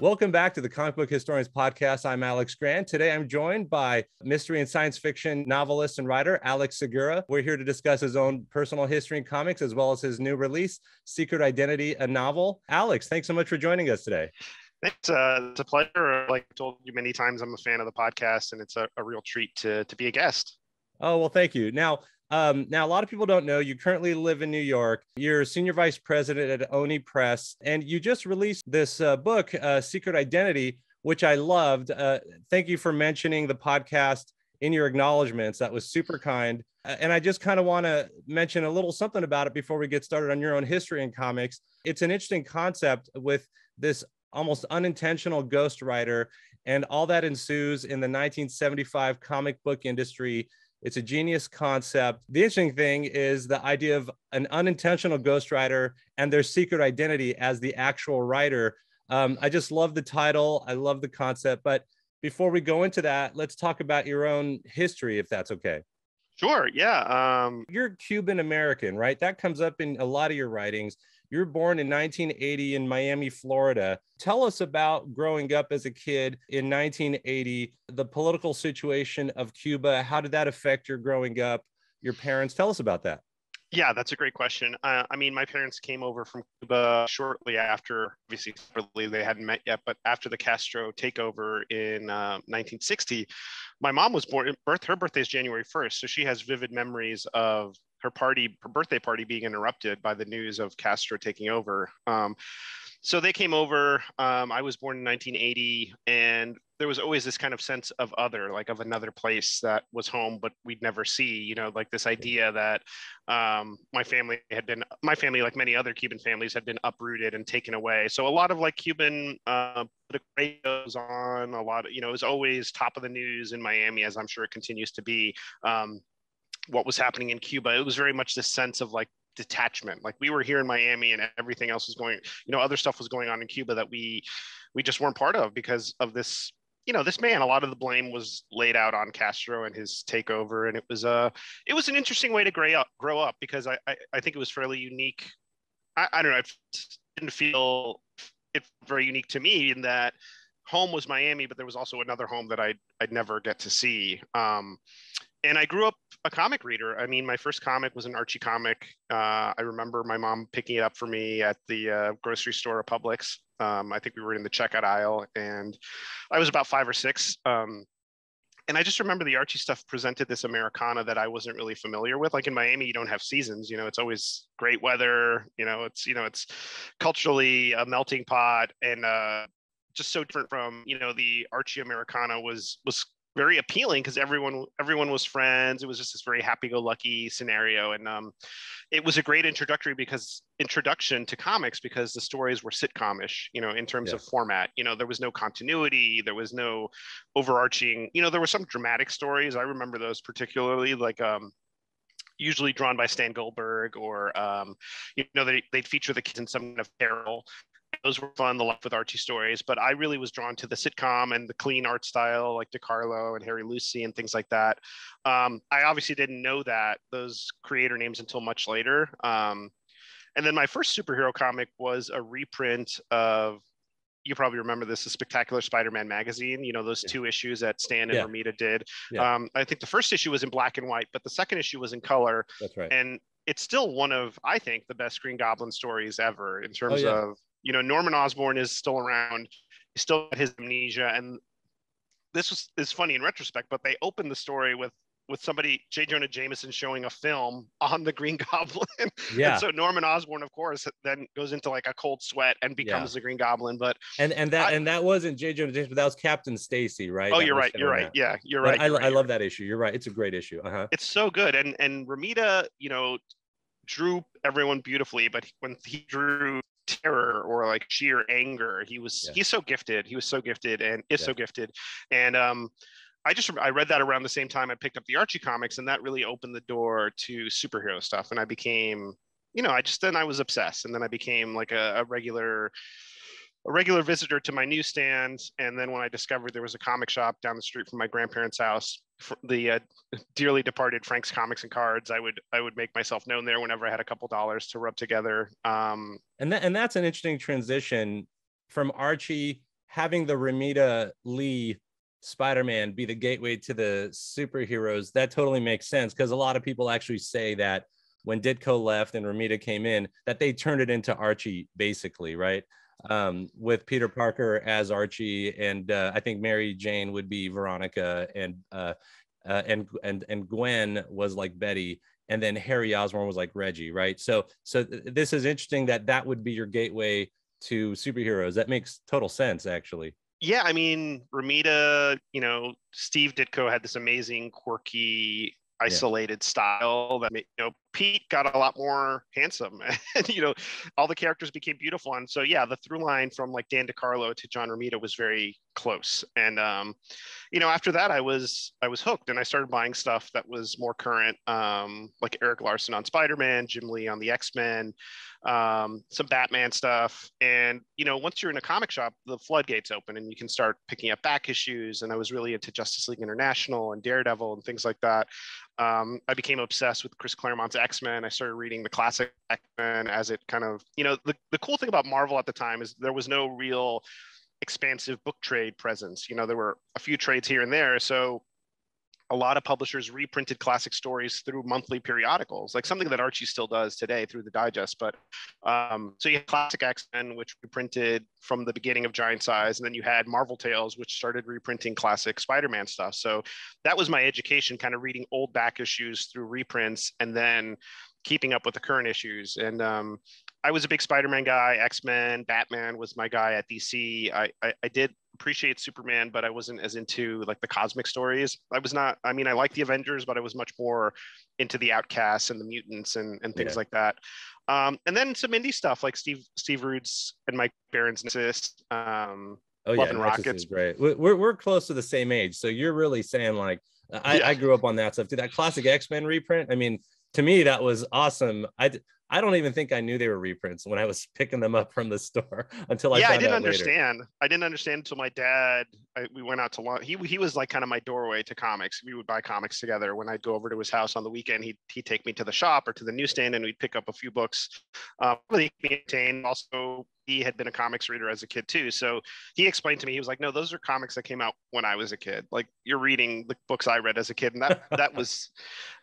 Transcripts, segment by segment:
Welcome back to the Comic Book Historians Podcast. I'm Alex Grand. Today I'm joined by mystery and science fiction novelist and writer Alex Segura. We're here to discuss his own personal history in comics as well as his new release, Secret Identity, a novel. Alex, thanks so much for joining us today. Thanks. Uh, it's a pleasure. Like I told you many times, I'm a fan of the podcast, and it's a, a real treat to, to be a guest. Oh, well, thank you. Now, um, now, a lot of people don't know you currently live in New York. You're senior vice president at Oni Press, and you just released this uh, book, uh, Secret Identity, which I loved. Uh, thank you for mentioning the podcast in your acknowledgments. That was super kind. And I just kind of want to mention a little something about it before we get started on your own history in comics. It's an interesting concept with this almost unintentional ghostwriter and all that ensues in the 1975 comic book industry it's a genius concept. The interesting thing is the idea of an unintentional ghostwriter and their secret identity as the actual writer. Um, I just love the title. I love the concept. But before we go into that, let's talk about your own history, if that's okay. Sure. Yeah. Um... You're Cuban American, right? That comes up in a lot of your writings. You're born in 1980 in Miami, Florida. Tell us about growing up as a kid in 1980, the political situation of Cuba. How did that affect your growing up? Your parents? Tell us about that. Yeah, that's a great question. Uh, I mean, my parents came over from Cuba shortly after, obviously, they hadn't met yet, but after the Castro takeover in uh, 1960, my mom was born, birth, her birthday is January 1st. So she has vivid memories of her party, her birthday party being interrupted by the news of Castro taking over. Um, so they came over. Um, I was born in 1980, and there was always this kind of sense of other, like of another place that was home, but we'd never see. You know, like this idea that um, my family had been, my family, like many other Cuban families, had been uprooted and taken away. So a lot of like Cuban uh, goes on. A lot of, you know, it was always top of the news in Miami, as I'm sure it continues to be. Um, what was happening in Cuba. It was very much this sense of like detachment. Like we were here in Miami and everything else was going, you know, other stuff was going on in Cuba that we we just weren't part of because of this you know this man a lot of the blame was laid out on castro and his takeover and it was uh it was an interesting way to grow up grow up because i i, I think it was fairly unique I, I don't know i didn't feel it very unique to me in that home was miami but there was also another home that i'd, I'd never get to see um and I grew up a comic reader. I mean, my first comic was an Archie comic. Uh, I remember my mom picking it up for me at the uh, grocery store at Publix. Um, I think we were in the checkout aisle, and I was about five or six. Um, and I just remember the Archie stuff presented this Americana that I wasn't really familiar with. Like in Miami, you don't have seasons. You know, it's always great weather. You know, it's you know it's culturally a melting pot, and uh, just so different from you know the Archie Americana was was very appealing because everyone everyone was friends. It was just this very happy-go-lucky scenario, and um, it was a great introductory because introduction to comics because the stories were sitcomish, you know, in terms of format. You know, there was no continuity, there was no overarching. You know, there were some dramatic stories. I remember those particularly, like um, usually drawn by Stan Goldberg, or um, you know, they, they'd feature the kids in some kind of peril those were fun, the Life with Archie stories, but I really was drawn to the sitcom and the clean art style, like DeCarlo and Harry Lucey and things like that. Um, I obviously didn't know that those creator names until much later. Um, and then my first superhero comic was a reprint of you probably remember this, the Spectacular Spider-Man magazine. You know those yeah. two issues that Stan and yeah. Romita did. Yeah. Um, I think the first issue was in black and white, but the second issue was in color. That's right. And it's still one of I think the best Green Goblin stories ever in terms oh, of you know, Norman Osborn is still around. He still had his amnesia, and this was is funny in retrospect. But they opened the story with with somebody J. Jonah Jameson showing a film on the Green Goblin. Yeah. and so Norman Osborn, of course, then goes into like a cold sweat and becomes yeah. the Green Goblin. But and and that I, and that wasn't J. Jonah Jameson, but that was Captain Stacy, right? Oh, that you're right. You're right. That. Yeah, you're but right. I, you're I right, love that issue. You're right. It's a great issue. Uh-huh. It's so good. And and Romita, you know, drew everyone beautifully, but when he drew terror or like sheer anger. He was yeah. he's so gifted. He was so gifted and is yeah. so gifted. And um I just I read that around the same time I picked up the Archie comics and that really opened the door to superhero stuff and I became you know I just then I was obsessed and then I became like a, a regular a regular visitor to my newsstand. And then when I discovered there was a comic shop down the street from my grandparents' house, the uh, dearly departed Frank's Comics and Cards, I would I would make myself known there whenever I had a couple dollars to rub together. Um, and that, and that's an interesting transition from Archie having the Romita Lee Spider-Man be the gateway to the superheroes, that totally makes sense because a lot of people actually say that when Ditko left and Romita came in, that they turned it into Archie, basically, right? Um, with Peter Parker as Archie, and uh, I think Mary Jane would be Veronica, and uh, uh, and and and Gwen was like Betty, and then Harry Osborn was like Reggie, right? So so th- this is interesting that that would be your gateway to superheroes. That makes total sense, actually yeah, I mean, Romita, you know, Steve Ditko had this amazing, quirky, isolated yeah. style that made, you know Pete got a lot more handsome and you know all the characters became beautiful and so yeah the through line from like Dan DeCarlo to John Romita was very close. And um you know after that I was I was hooked and I started buying stuff that was more current um like Erik Larsen on Spider-Man Jim Lee on the X-Men um some Batman stuff. And you know once you're in a comic shop the floodgates open and you can start picking up back issues. And I was really into Justice League International and Daredevil and things like that. Um, I became obsessed with Chris Claremont's X Men. I started reading the classic X Men as it kind of, you know, the, the cool thing about Marvel at the time is there was no real expansive book trade presence. You know, there were a few trades here and there. So a lot of publishers reprinted classic stories through monthly periodicals, like something that Archie still does today through the digest. But um, so you had classic X Men, which reprinted from the beginning of Giant Size, and then you had Marvel Tales, which started reprinting classic Spider Man stuff. So that was my education, kind of reading old back issues through reprints, and then keeping up with the current issues. And um, I was a big Spider-Man guy. X-Men, Batman was my guy at DC. I, I, I did appreciate Superman, but I wasn't as into like the cosmic stories. I was not. I mean, I like the Avengers, but I was much more into the Outcasts and the mutants and, and things yeah. like that. Um, and then some indie stuff like Steve Steve Rude's and Mike Baron's Nexus. Um, oh yeah, and Rockets. great. We're we're close to the same age, so you're really saying like I, yeah. I grew up on that stuff. Did that classic X Men reprint? I mean, to me that was awesome. I I don't even think I knew they were reprints when I was picking them up from the store until I yeah I didn't understand. Later. I didn't understand until my dad. I, we went out to lunch. He he was like kind of my doorway to comics. We would buy comics together. When I'd go over to his house on the weekend, he'd he'd take me to the shop or to the newsstand, and we'd pick up a few books. Um, really maintained. Also, he had been a comics reader as a kid too. So he explained to me, he was like, no, those are comics that came out when I was a kid. Like you're reading the books I read as a kid. And that, that was,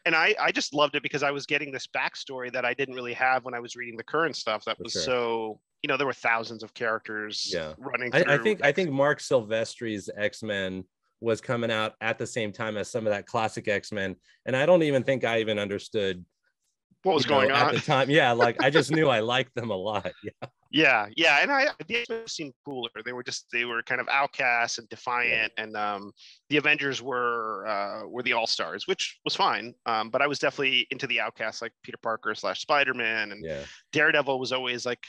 and I, I just loved it because I was getting this backstory that I didn't really have when I was reading the current stuff. That For was sure. so, you know, there were thousands of characters yeah. running. I, I think, I think Marc Silvestri's X-Men was coming out at the same time as some of that classic X-Men. And I don't even think I even understood what was going know, on at the time. Yeah, like I just knew I liked them a lot. Yeah. Yeah, yeah, and I the X Men seemed cooler. They were just they were kind of outcasts and defiant, yeah. and um, the Avengers were uh, were the All Stars, which was fine. Um, but I was definitely into the outcasts like Peter Parker slash Spider Man, and yeah. Daredevil was always like,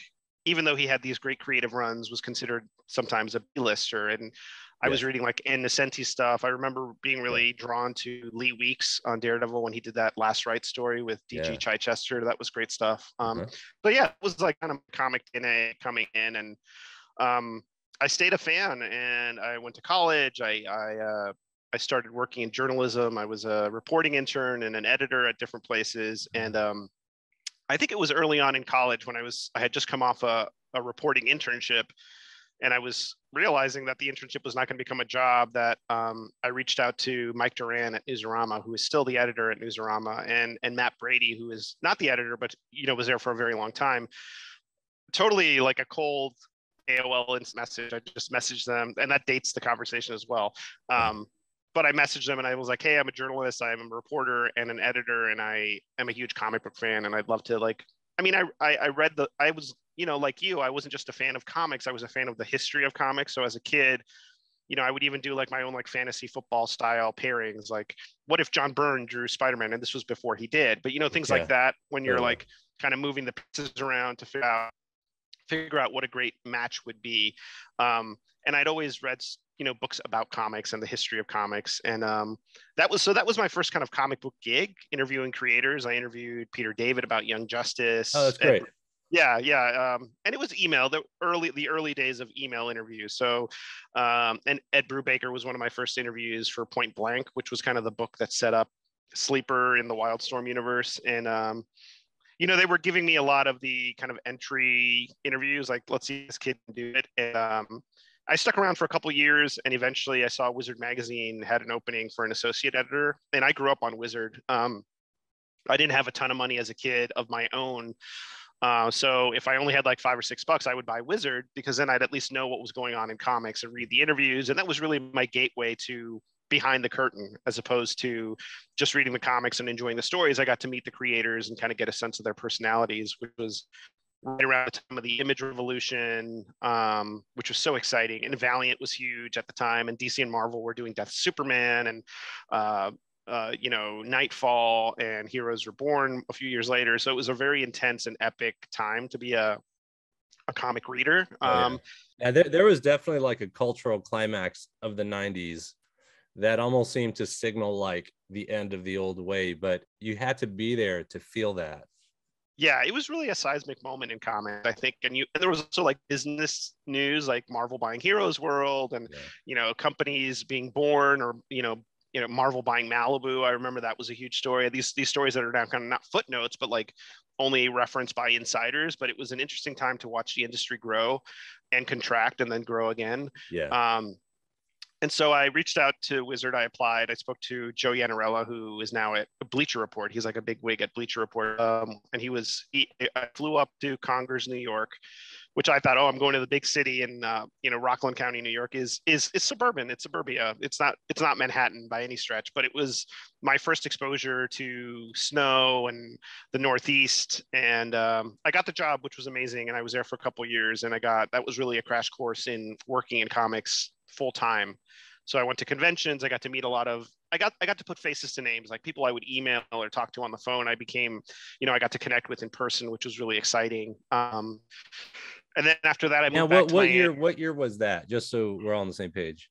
even though he had these great creative runs, was considered sometimes a B-lister, and I yeah. was reading like Ann stuff. I remember being really drawn to Lee Weeks on Daredevil when he did that Last Right story with DG yeah. Chichester. That was great stuff. Um, uh-huh. But yeah, it was like kind of comic DNA coming in, and um, I stayed a fan. And I went to college. I I, uh, I started working in journalism. I was a reporting intern and an editor at different places. And mm-hmm. um, I think it was early on in college when I was I had just come off a, a reporting internship and I was realizing that the internship was not going to become a job that um, I reached out to Mike Doran at Newsarama, who is still the editor at Newsarama, and and Matt Brady, who is not the editor, but you know was there for a very long time. Totally like a cold AOL instant message. I just messaged them, and that dates the conversation as well. Um, but I messaged them and I was like, "Hey, I'm a journalist. I'm a reporter and an editor, and I am a huge comic book fan, and I'd love to like I mean, I, I, I read the, I was, you know, like you, I wasn't just a fan of comics. I was a fan of the history of comics. So as a kid, you know, I would even do like my own like fantasy football style pairings. Like, what if John Byrne drew Spider Man? And this was before he did. But you know, things yeah. like that when you're yeah. like kind of moving the pieces around to figure out figure out what a great match would be. Um, and I'd always read you know books about comics and the history of comics and um, that was so that was my first kind of comic book gig interviewing creators i interviewed peter david about young justice oh that's great yeah yeah um, and it was email the early the early days of email interviews so um, and ed brubaker was one of my first interviews for point blank which was kind of the book that set up sleeper in the wildstorm universe and um, you know they were giving me a lot of the kind of entry interviews like let's see this kid do it and um, I stuck around for a couple years, and eventually I saw Wizard magazine had an opening for an associate editor, and I grew up on Wizard. Um, I didn't have a ton of money as a kid of my own. Uh, so if I only had like five or six bucks, I would buy Wizard because then I'd at least know what was going on in comics and read the interviews. And that was really my gateway to behind the curtain as opposed to just reading the comics and enjoying the stories. I got to meet the creators and kind of get a sense of their personalities, which was right around the time of the image revolution, um, which was so exciting. And Valiant was huge at the time, and DC and Marvel were doing Death Superman and uh, uh, you know, Knightfall and Heroes Reborn a few years later. So it was a very intense and epic time to be a a comic reader. Um, oh, yeah. Um, yeah, there, there was definitely like a cultural climax of the 90s that almost seemed to signal like the end of the old way, but you had to be there to feel that. Yeah, it was really a seismic moment in comics, I think. And you and there was also like business news, like Marvel buying Heroes World, and yeah. you know companies being born, or you know you know Marvel buying Malibu. I remember that was a huge story. These these stories that are now kind of not footnotes, but like only referenced by insiders. But it was an interesting time to watch the industry grow and contract and then grow again. Yeah. Um, and so I reached out to Wizard. I applied. I spoke to Joe Yanarella, who is now at Bleacher Report. He's like a big wig at Bleacher Report. Um, and he was, he, I flew up to Congers, New York, which I thought, oh, I'm going to the big city in, uh, you know, Rockland County, New York is, is, is suburban. It's suburbia. It's not, it's not Manhattan by any stretch, but it was my first exposure to snow and the Northeast. And um, I got the job, which was amazing. And I was there for a couple years and I got, that was really a crash course in working in comics full time. So I went to conventions. I got to meet a lot of. I got I got to put faces to names, like people I would email or talk to on the phone. I became, you know, I got to connect with in person, which was really exciting. Um, and then after that, I moved now, what, what year? What year was that? Just so we're all on the same page.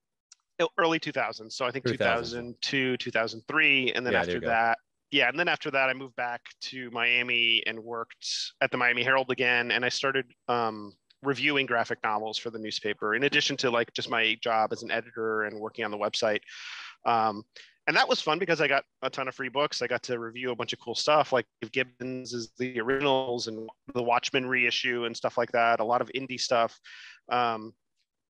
Early 2000s. So I think 2000. 2002, 2003, and then yeah, after that, yeah, and then after that, I moved back to Miami and worked at the Miami Herald again, and I started um, reviewing graphic novels for the newspaper in addition to like just my job as an editor and working on the website um, and that was fun because i got a ton of free books i got to review a bunch of cool stuff like gibbons is the originals and the watchmen reissue and stuff like that a lot of indie stuff um,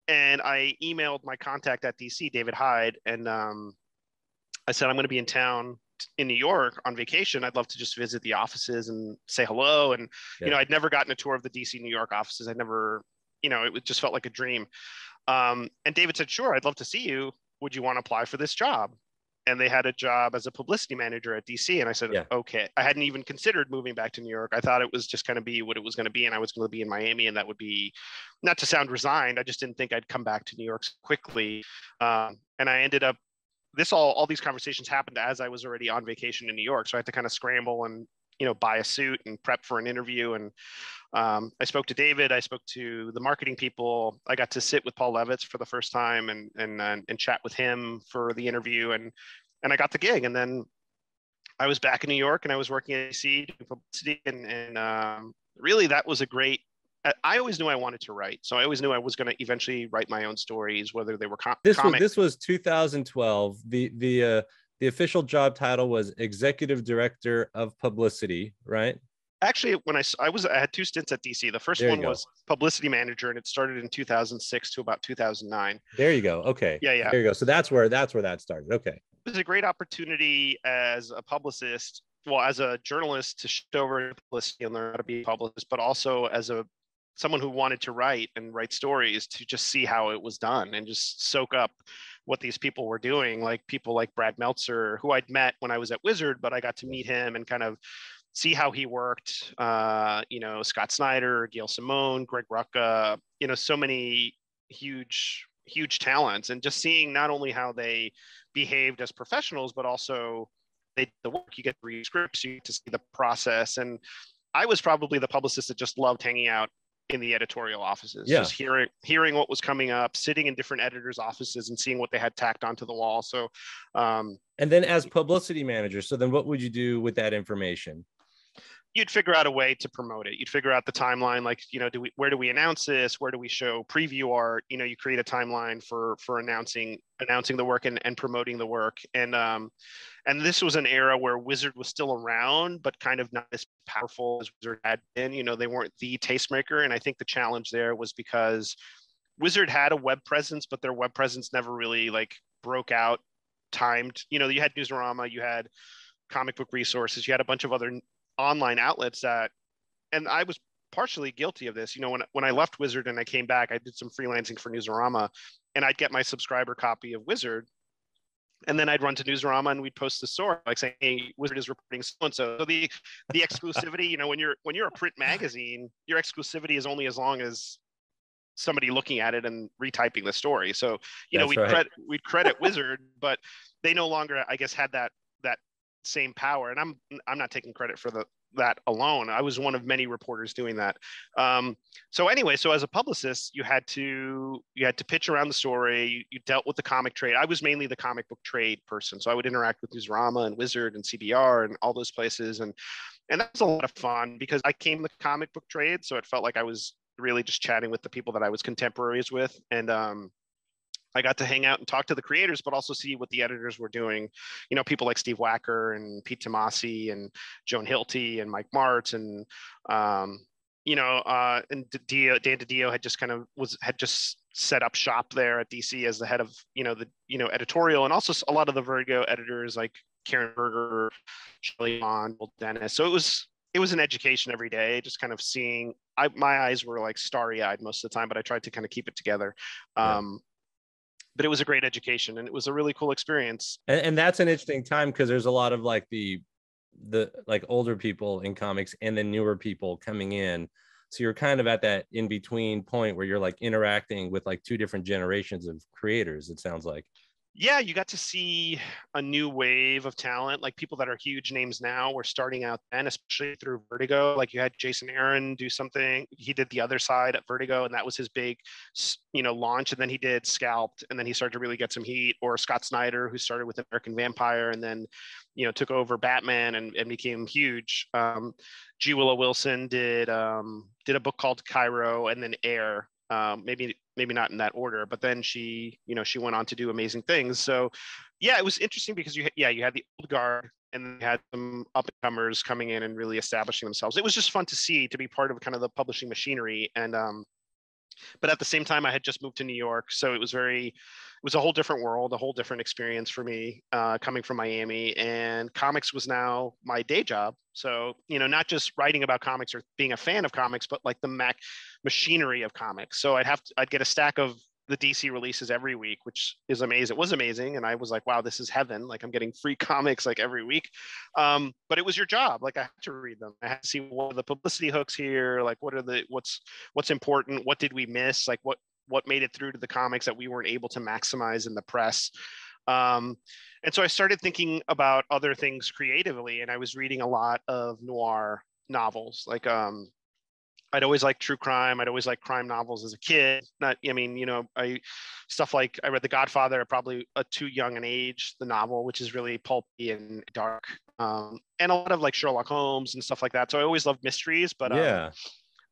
and i emailed my contact at dc david hyde and um, i said i'm going to be in town in New York on vacation, I'd love to just visit the offices and say hello. And yeah. you know, I'd never gotten a tour of the DC New York offices. I never, you know, it just felt like a dream. Um, and David said, "Sure, I'd love to see you. Would you want to apply for this job?" And they had a job as a publicity manager at DC, and I said, yeah. "Okay." I hadn't even considered moving back to New York. I thought it was just going to be what it was going to be, and I was going to be in Miami, and that would be, not to sound resigned. I just didn't think I'd come back to New York quickly. Um, and I ended up this all all these conversations happened as I was already on vacation in New York, so I had to kind of scramble and you know buy a suit and prep for an interview. And um, I spoke to David, I spoke to the marketing people. I got to sit with Paul Levitz for the first time and and uh, and chat with him for the interview, and and I got the gig. And then I was back in New York and I was working at DC publicity, and and um, really that was a great I always knew I wanted to write, so I always knew I was going to eventually write my own stories, whether they were com- this comic. was this was 2012. The the uh, the official job title was executive director of publicity, right? Actually, when I I was I had two stints at DC. The first there one was publicity manager, and it started in 2006 to about 2009. There you go. Okay. Yeah, yeah. There you go. So that's where that's where that started. Okay. It was a great opportunity as a publicist well as a journalist to show over publicity and learn how to be a publicist but also as a someone who wanted to write and write stories to just see how it was done and just soak up what these people were doing like people like brad meltzer who i'd met when i was at wizard but i got to meet him and kind of see how he worked uh, you know scott snyder gail simone greg rucka you know so many huge huge talents and just seeing not only how they behaved as professionals but also they the work. You get to read scripts you get to see the process and I was probably the publicist that just loved hanging out in the editorial offices yeah. just hearing hearing what was coming up sitting in different editors offices and seeing what they had tacked onto the wall. So um, and then as publicity manager so then what would you do with that information you'd figure out a way to promote it. You'd figure out the timeline, like you know, do we where do we announce this? Where do we show preview art? You know, you create a timeline for for announcing announcing the work and, and promoting the work. And um, and this was an era where Wizard was still around, but kind of not as powerful as Wizard had been. You know, they weren't the tastemaker, and I think the challenge there was because Wizard had a web presence, but their web presence never really like broke out timed. You know, you had Newsarama, you had comic book resources, you had a bunch of other online outlets that, and I was partially guilty of this. You know, when when I left Wizard and I came back, I did some freelancing for Newsarama, and I'd get my subscriber copy of Wizard, and then I'd run to Newsarama and we'd post the story like saying, "Hey, Wizard is reporting so and so." So the the exclusivity, you know, when you're when you're a print magazine, your exclusivity is only as long as somebody looking at it and retyping the story. So you know, we right. credit we credit Wizard, but they no longer, I guess, had that same power. And I'm I'm not taking credit for the that alone. I was one of many reporters doing that. Um, so anyway, so as a publicist, you had to you had to pitch around the story. You, you, dealt with the comic trade. I was mainly the comic book trade person, so I would interact with Newsarama and Wizard and CBR and all those places, and and that was a lot of fun because I came the comic book trade, so it felt like I was really just chatting with the people that I was contemporaries with, and um, I got to hang out and talk to the creators, but also see what the editors were doing. You know, people like Steve Wacker and Pete Tomasi and Joan Hilty and Mike Marts and um, you know, uh, and Dio, Dan DiDio had just kind of was had just set up shop there at DC as the head of you know the you know editorial and also a lot of the Vertigo editors like Karen Berger, Shelly Bond, Dennis. So it was it was an education every day, just kind of seeing. I my eyes were like starry eyed most of the time, but I tried to kind of keep it together. Um, but it was a great education and it was a really cool experience. And, and that's an interesting time because there's a lot of like the the like older people in comics and then newer people coming in. So you're kind of at that in between point where you're like interacting with like two different generations of creators. It sounds like yeah, you got to see a new wave of talent, like people that are huge names now were starting out then, especially through Vertigo. Like you had Jason Aaron do something. He did the other side at Vertigo, and that was his big, you know, launch. And then he did Scalped, and then he started to really get some heat. Or Scott Snyder, who started with American Vampire, and then, you know, took over Batman and, and became huge. Um, G. Willow Wilson did um, did a book called Cairo, and then Air, um, maybe maybe not in that order but then she you know she went on to do amazing things. So yeah it was interesting because you yeah you had the old guard and had some up and comers coming in and really establishing themselves. It was just fun to see to be part of kind of the publishing machinery and um but at the same time i had just moved to new york so it was very it was a whole different world a whole different experience for me uh, coming from miami and comics was now my day job. So you know not just writing about comics or being a fan of comics but like the mac machinery of comics. So i'd have to i'd get a stack of the DC releases every week, which is amazing. It was amazing, and I was like, "Wow, this is heaven!" Like I'm getting free comics like every week. Um, but it was your job. Like I had to read them. I had to see what are the publicity hooks here. Like what are the what's what's important? What did we miss? Like what what made it through to the comics that we weren't able to maximize in the press. Um, and so I started thinking about other things creatively, and I was reading a lot of noir novels, like um, I'd always liked true crime. I'd always liked crime novels as a kid. Not, I mean, you know, I stuff like I read The Godfather at probably a too young an age, the novel, which is really pulpy and dark, um, and a lot of like Sherlock Holmes and stuff like that. So I always loved mysteries, but um, yeah.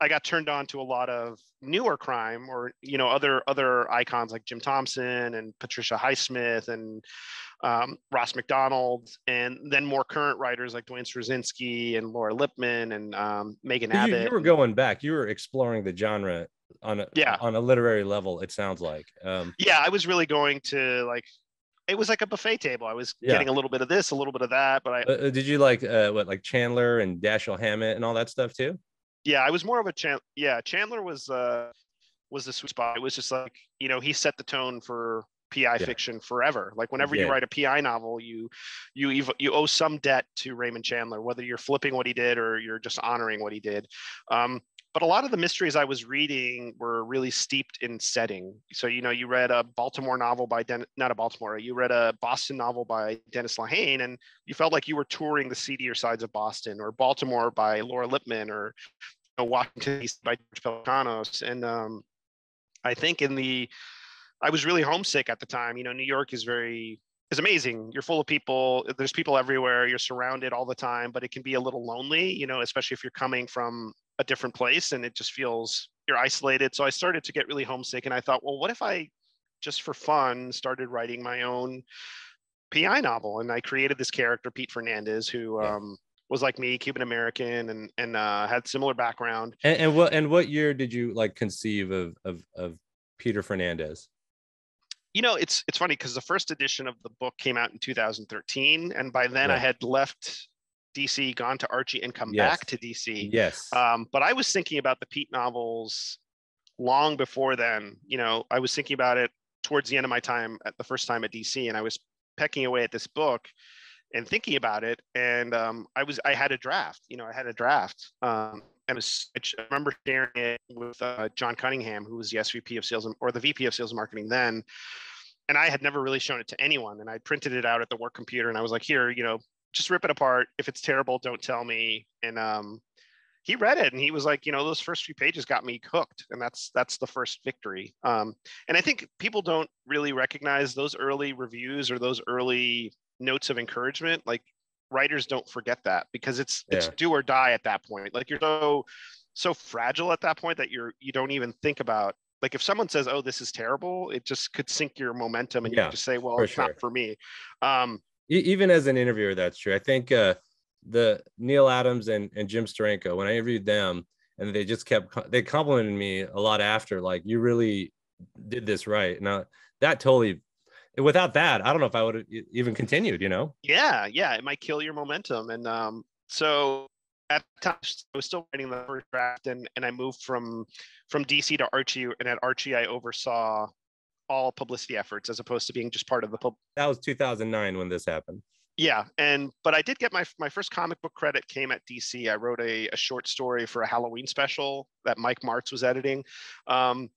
I got turned on to a lot of newer crime or you know other other icons like Jim Thompson and Patricia Highsmith and um, Ross Macdonald, and then more current writers like Duane Swierczynski and Laura Lippman and um, Megan Abbott. You, you, were going back. You were exploring the genre on a yeah on a literary level. It sounds like. Um, yeah, I was really going to like. It was like a buffet table. I was yeah. getting a little bit of this, a little bit of that, but I. Uh, uh did you like uh, what like Chandler and Dashiell Hammett and all that stuff too? Yeah, I was more of a Chandler. Yeah, Chandler was uh was the sweet spot. It was just like you know he set the tone for PI yeah. fiction forever. Like whenever yeah. you write a PI novel, you you you owe some debt to Raymond Chandler, whether you're flipping what he did or you're just honoring what he did. Um, but a lot of the mysteries I was reading were really steeped in setting. So you know, you read a Baltimore novel by Den- not a Baltimore, you read a Boston novel by Dennis Lehane, and you felt like you were touring the seedier sides of Boston, or Baltimore by Laura Lippman, or you know, Washington East by George Pelecanos. And um, I think in the I was really homesick at the time. You know, New York is very is amazing. You're full of people. There's people everywhere. You're surrounded all the time, but it can be a little lonely, you know, especially if you're coming from a different place and it just feels you're isolated. So I started to get really homesick and I thought, well, what if I just for fun started writing my own PI novel? And I created this character, Pete Fernandez, who um, was like me, Cuban American, and and uh, had similar background. And, and, what and what year did you like conceive of of of Peter Fernandez? You know, it's it's funny because the first edition of the book came out in 2013, and by then I had left DC, gone to Archie, and come yes. back to DC. Yes. Um, but I was thinking about the Pete novels long before then. You know, I was thinking about it towards the end of my time at the first time at DC, and I was pecking away at this book and thinking about it. And um, I was I had a draft. You know, I had a draft. Um, and was, I remember sharing it with uh, John Cunningham, who was the SVP of sales or the VP of sales and marketing then. And I had never really shown it to anyone. And I printed it out at the work computer, and I was like, "Here, you know, just rip it apart. If it's terrible, don't tell me." And um, he read it and he was like, you know, those first few pages got me hooked, and that's that's the first victory. Um, and I think people don't really recognize those early reviews or those early notes of encouragement. Like writers don't forget that because it's yeah. it's do or die at that point. Like you're so so fragile at that point that you're you don't even think about like if someone says oh this is terrible it just could sink your momentum and yeah, you just say well it's sure. not for me um even as an interviewer that's true i think uh the Neal Adams and, and Jim Steranko, when I interviewed them, and they just kept they complimented me a lot after, like you really did this right. Now that totally without that, I don't know if I would have even continued, you know? Yeah, yeah, it might kill your momentum. And um, so at times I was still writing the first draft and, and I moved from from DC to Archie and at Archie I oversaw all publicity efforts as opposed to being just part of the pub. That was 2009 when this happened yeah and but i did get my my first comic book credit came at dc i wrote a, a short story for a halloween special that mike marts was editing um,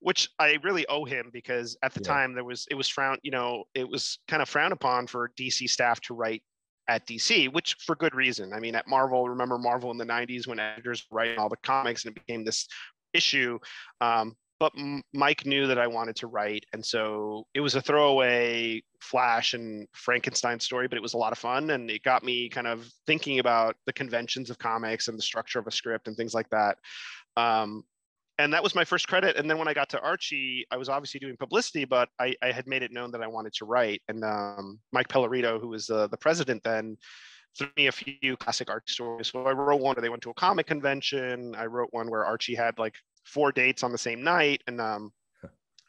which i really owe him because at the yeah. time there was it was frowned you know it was kind of frowned upon for dc staff to write at dc which for good reason i mean at marvel remember marvel in the 90s when editors were writing all the comics and it became this issue um, but Mike knew that I wanted to write, and so it was a throwaway Flash and Frankenstein story, but it was a lot of fun, and it got me kind of thinking about the conventions of comics and the structure of a script and things like that. Um, and that was my first credit. And then when I got to Archie, I was obviously doing publicity, but I, I had made it known that I wanted to write. And um, Mike Pellerito, who was uh, the president then, threw me a few classic art stories. So I wrote one where they went to a comic convention. I wrote one where Archie had like four dates on the same night, and um,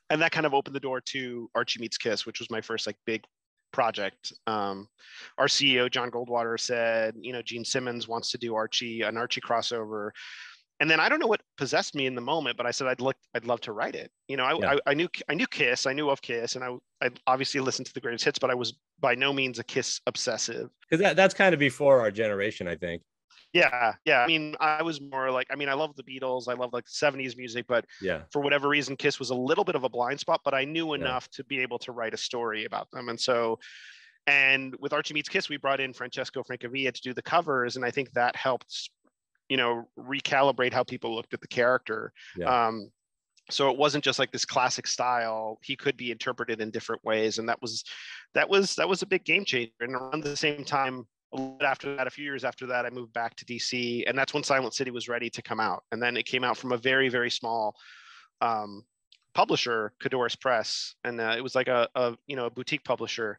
and that kind of opened the door to Archie Meets Kiss, which was my first like big project. Um, our CEO Jon Goldwater said, you know, Gene Simmons wants to do Archie an Archie crossover, and then I don't know what possessed me in the moment, but I said I'd look, I'd love to write it. You know, I, yeah. I, I, knew I knew Kiss, I knew of Kiss, and I I obviously listened to the greatest hits, but I was by no means a Kiss obsessive. Because that, that's kind of before our generation, I think. Yeah, yeah. I mean, I was more like, I mean, I love the Beatles. I love like 70s music, but yeah, for whatever reason, Kiss was a little bit of a blind spot, but I knew enough yeah. to be able to write a story about them. And so, and with Archie Meets Kiss, we brought in Francesco Francavilla to do the covers. And I think that helped, you know, recalibrate how people looked at the character. Yeah. Um, so it wasn't just like this classic style he could be interpreted in different ways and that was that was that was a big game changer and around the same time after that, a few years after that, I moved back to DC, and that's when Silent City was ready to come out. And then it came out from a very, very small um, publisher, Codorus Press, and uh, it was like a, a, you know a boutique publisher,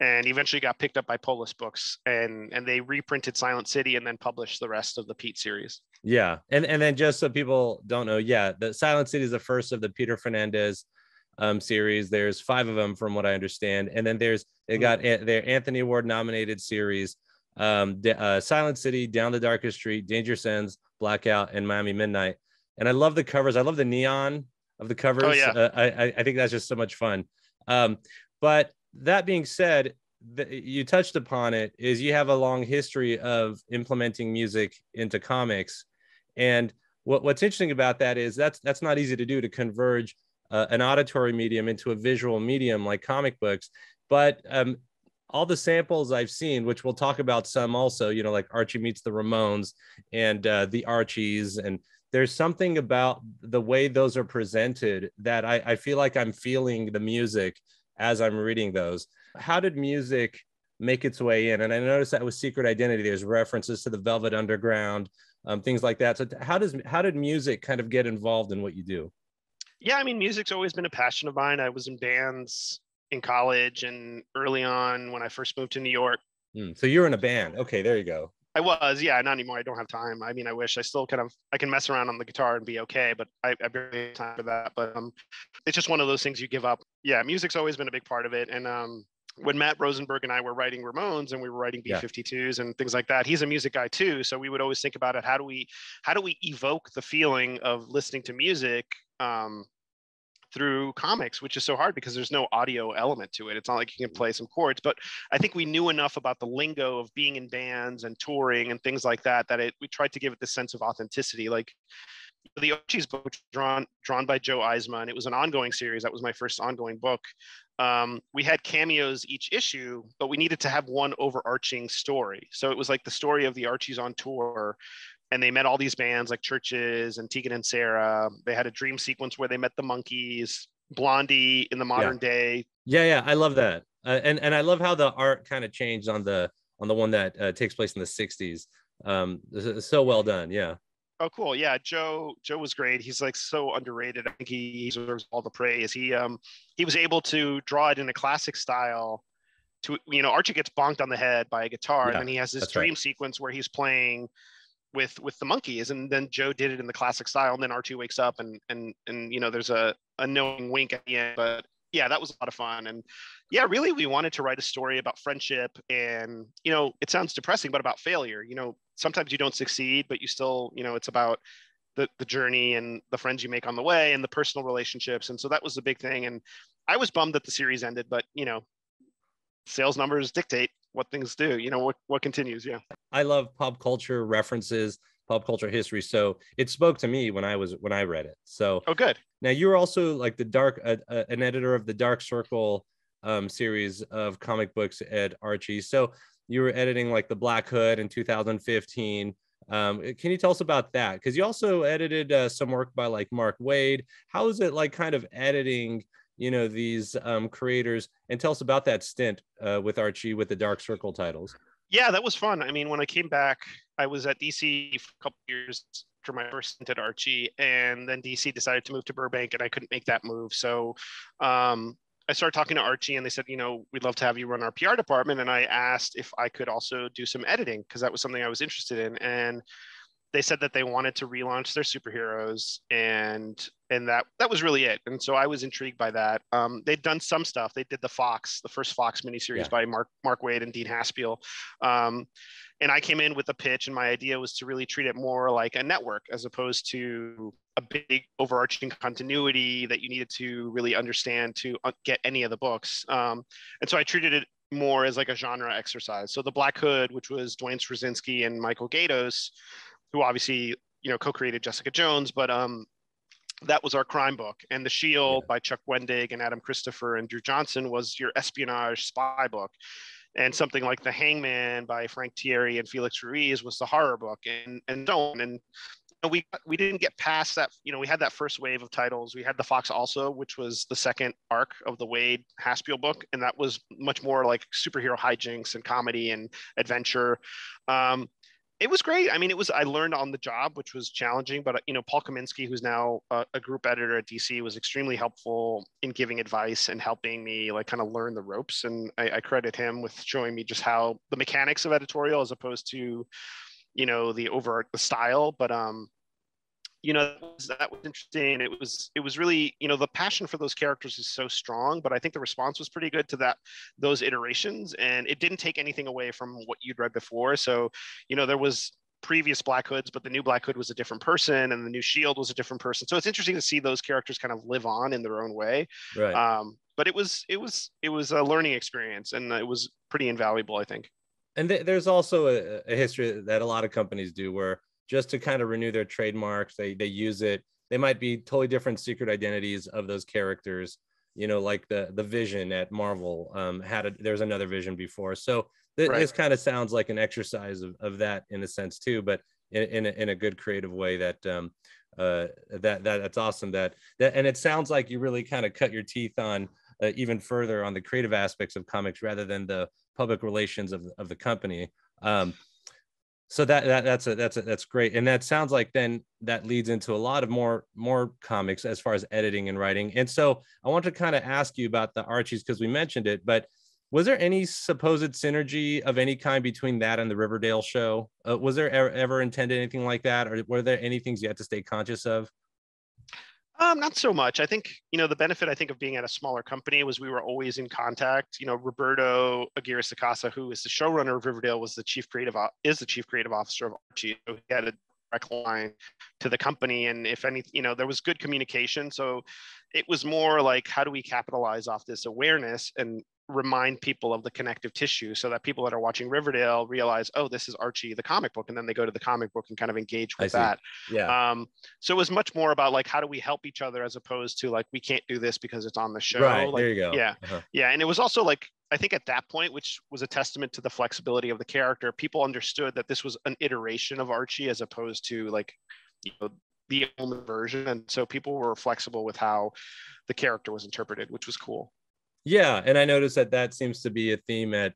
and eventually got picked up by Polis Books, and and they reprinted Silent City and then published the rest of the Pete series. Yeah, and and then just so people don't know, yeah, the Silent City is the first of the Peter Fernandez um, series. There's five of them, from what I understand, and then there's they got mm-hmm. their Anthony Award nominated series um, uh, Silent City, Down the Darkest Street, Dangerous Ends, Blackout, and Miami Midnight. And I love the covers. I love the neon of the covers. Oh, yeah. Uh, I, I think that's just so much fun. Um, but that being said, the, you touched upon it is you have a long history of implementing music into comics. And what, what's interesting about that is that's that's not easy to do to converge uh, an auditory medium into a visual medium like comic books. But um, all the samples I've seen, which we'll talk about some also, you know, like Archie meets the Ramones and uh, the Archies. And there's something about the way those are presented that I, I feel like I'm feeling the music as I'm reading those. How did music make its way in? And I noticed that with Secret Identity, there's references to the Velvet Underground, um, things like that. So how does how did music kind of get involved in what you do? Yeah, I mean, music's always been a passion of mine. I was in bands in college and early on when I first moved to New York. Mm, so you're in a band. Okay, there you go. I was, yeah, not anymore. I don't have time. I mean, I wish I still kind of I can mess around on the guitar and be okay, but I, I barely have time for that. But um, it's just one of those things you give up. Yeah, music's always been a big part of it, and um, when Matt Rosenberg and I were writing Ramones and we were writing B52s yeah. and things like that, he's a music guy too. So we would always think about it. How do we, how do we evoke the feeling of listening to music um, through comics, which is so hard because there's no audio element to it. It's not like you can play some chords, but I think we knew enough about the lingo of being in bands and touring and things like that that it we tried to give it this sense of authenticity. Like the Archie's book drawn drawn by Joe Eisma, and it was an ongoing series. That was my first ongoing book. Um, we had cameos each issue, but we needed to have one overarching story. So it was like the story of the Archies on tour, and they met all these bands like Chvrches and Tegan and Sara. They had a dream sequence where they met the Monkees, Blondie in the modern yeah. day. Yeah, yeah, I love that, uh, and and I love how the art kind of changed on the on the one that uh, takes place in the '60s. Um, so well done. Yeah. Oh, cool. Yeah, Joe. Joe was great. He's like so underrated. I think he deserves all the praise. He um he was able to draw it in a classic style. To you know, Archie gets bonked on the head by a guitar, yeah, and then he has this dream right. sequence where he's playing with with the Monkees and then Joe did it in the classic style. And then r2 wakes up, and and and you know, there's a a knowing wink at the end. But yeah, that was a lot of fun. And yeah, really, we wanted to write a story about friendship, and you know, it sounds depressing, but about failure. You know, sometimes you don't succeed, but you still, you know, it's about the, the journey and the friends you make on the way and the personal relationships. And so that was the big thing. And I was bummed that the series ended, but you know, sales numbers dictate what things do, you know, what, what continues. Yeah. I love pop culture references, pop culture history. So it spoke to me when I was, when I read it. So, oh, good. Now you were also like the dark, uh, uh, an editor of the dark circle um, series of comic books at Archie. So you were editing like the Black Hood in 2015. Um, can you tell us about that? Because you also edited uh, some work by like Mark Waid. How is it like kind of editing, you know, these um, creators? And tell us about that stint uh, with Archie with the Dark Circle titles. Yeah, that was fun. I mean, when I came back, I was at DC for a couple years after my first stint at Archie, and then DC decided to move to Burbank, and I couldn't make that move. So um, I started talking to Archie and they said, you know, we'd love to have you run our PR department. And I asked if I could also do some editing because that was something I was interested in. And they said that they wanted to relaunch their superheroes and and that that was really it. And so I was intrigued by that. Um, they'd done some stuff. They did the Fox, the first Fox miniseries yeah. by Mark Mark Waid and Dean Haspiel. Um, and I came in with a pitch, and my idea was to really treat it more like a network as opposed to a big overarching continuity that you needed to really understand to uh, get any of the books. Um, and so I treated it more as like a genre exercise. So the Black Hood, which was Duane Swierczynski and Michael Gaydos, who obviously you know co-created Jessica Jones, but um, that was our crime book. And The Shield yeah. by Chuck Wendig and Adam Christopher and Drew Johnson was your espionage spy book and something like The Hangman by Frank Tieri and Felix Ruiz was the horror book, and and so on. And we we didn't get past that. You know, we had that first wave of titles. We had the Fox also, which was the second arc of the Waid Haspiel book, and that was much more like superhero hijinks and comedy and adventure. Um, it was great. I mean, it was I learned on the job, which was challenging. But you know, Paul Kaminski, who's now a, a, group editor at DC, was extremely helpful in giving advice and helping me like kind of learn the ropes. And I, I credit him with showing me just how the mechanics of editorial, as opposed to, you know, the over the style. But um, you know that was, that was interesting it was it was really you know the passion for those characters is so strong but i think the response was pretty good to that those iterations and it didn't take anything away from what you'd read before. So you know there was previous black hoods but the new black hood was a different person and the new shield was a different person. So it's interesting to see those characters kind of live on in their own way. Right. Um, but it was it was it was a learning experience and it was pretty invaluable i think. And th- there's also a, a history that a lot of companies do where just to kind of renew their trademarks. They they use it. They might be totally different secret identities of those characters. You know, like the the Vision at Marvel um, had a, there's another Vision before. So th- right. this kind of sounds like an exercise of, of that in a sense too, but in in a, in a good creative way that um, uh, that that that's awesome. That that and it sounds like you really kind of cut your teeth on uh, even further on the creative aspects of comics rather than the public relations of of the company. Um, so that, that that's a that's a, that's great and that sounds like then that leads into a lot of more more comics as far as editing and writing and so i want to kind of ask you about the archies because we mentioned it but was there any supposed synergy of any kind between that and the Riverdale show? Uh, was there ever, ever, intended anything like that, or were there any things you had to stay conscious of? Um, not so much. I think you know the benefit I think of being at a smaller company was we were always in contact. You know, Roberto Aguirre Sacasa, who is the showrunner of Riverdale, was the chief creative is the chief creative officer of Archie. So he had a direct line to the company, and if any, you know, there was good communication. So it was more like, how do we capitalize off this awareness and remind people of the connective tissue so that people that are watching Riverdale realize, oh, this is Archie, the comic book. And then they go to the comic book and kind of engage with that. Yeah. Um, so it was much more about like, how do we help each other as opposed to like, we can't do this because it's on the show. Right. Like, there you go. Yeah. Uh-huh. Yeah. And it was also like, I think at that point, which was a testament to the flexibility of the character, people understood that this was an iteration of Archie as opposed to like, you know, the only version. And so people were flexible with how the character was interpreted, which was cool. Yeah, and I noticed that that seems to be a theme at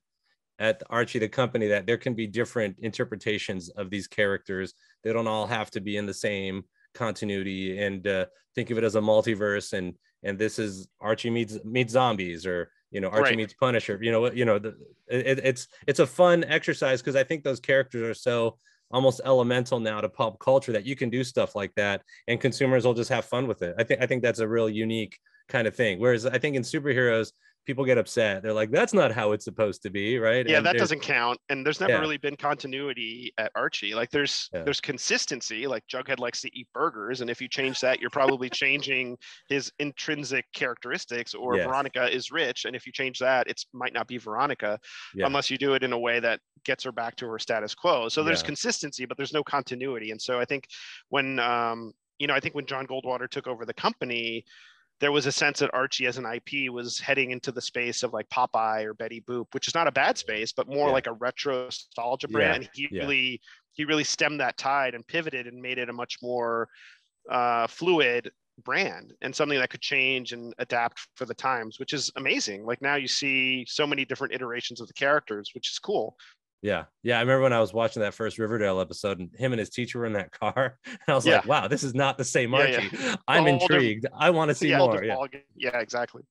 at Archie the company that there can be different interpretations of these characters. They don't all have to be in the same continuity. And uh, think of it as a multiverse. And and this is Archie meets meets zombies, or you know Archie right. meets Punisher. You know you know the, it, it's it's a fun exercise because I think those characters are so almost elemental now to pop culture that you can do stuff like that and consumers will just have fun with it. I think I think that's a real unique kind of thing. Whereas I think in superheroes, people get upset. They're like, that's not how it's supposed to be, right? Yeah, and that doesn't count. And there's never yeah. really been continuity at Archie. Like there's yeah. there's consistency. Like Jughead likes to eat burgers, and if you change that, you're probably changing his intrinsic characteristics. Or yeah. Veronica is rich, and if you change that, it might not be Veronica, unless you do it in a way that gets her back to her status quo. So there's consistency, but there's no continuity. And so I think when um, you know, I think when Jon Goldwater took over the company, there was a sense that Archie as an IP was heading into the space of like Popeye or Betty Boop, which is not a bad space, but more yeah. like a retro nostalgia brand. Yeah. He yeah. really he really stemmed that tide and pivoted and made it a much more uh, fluid brand and something that could change and adapt for the times, which is amazing. Like now you see so many different iterations of the characters, which is cool. Yeah. Yeah. I remember when I was watching that first Riverdale episode and him and his teacher were in that car. And I was yeah. like, wow, this is not the same Archie. Yeah, yeah. I'm intrigued. I want to see more. Yeah. yeah, exactly.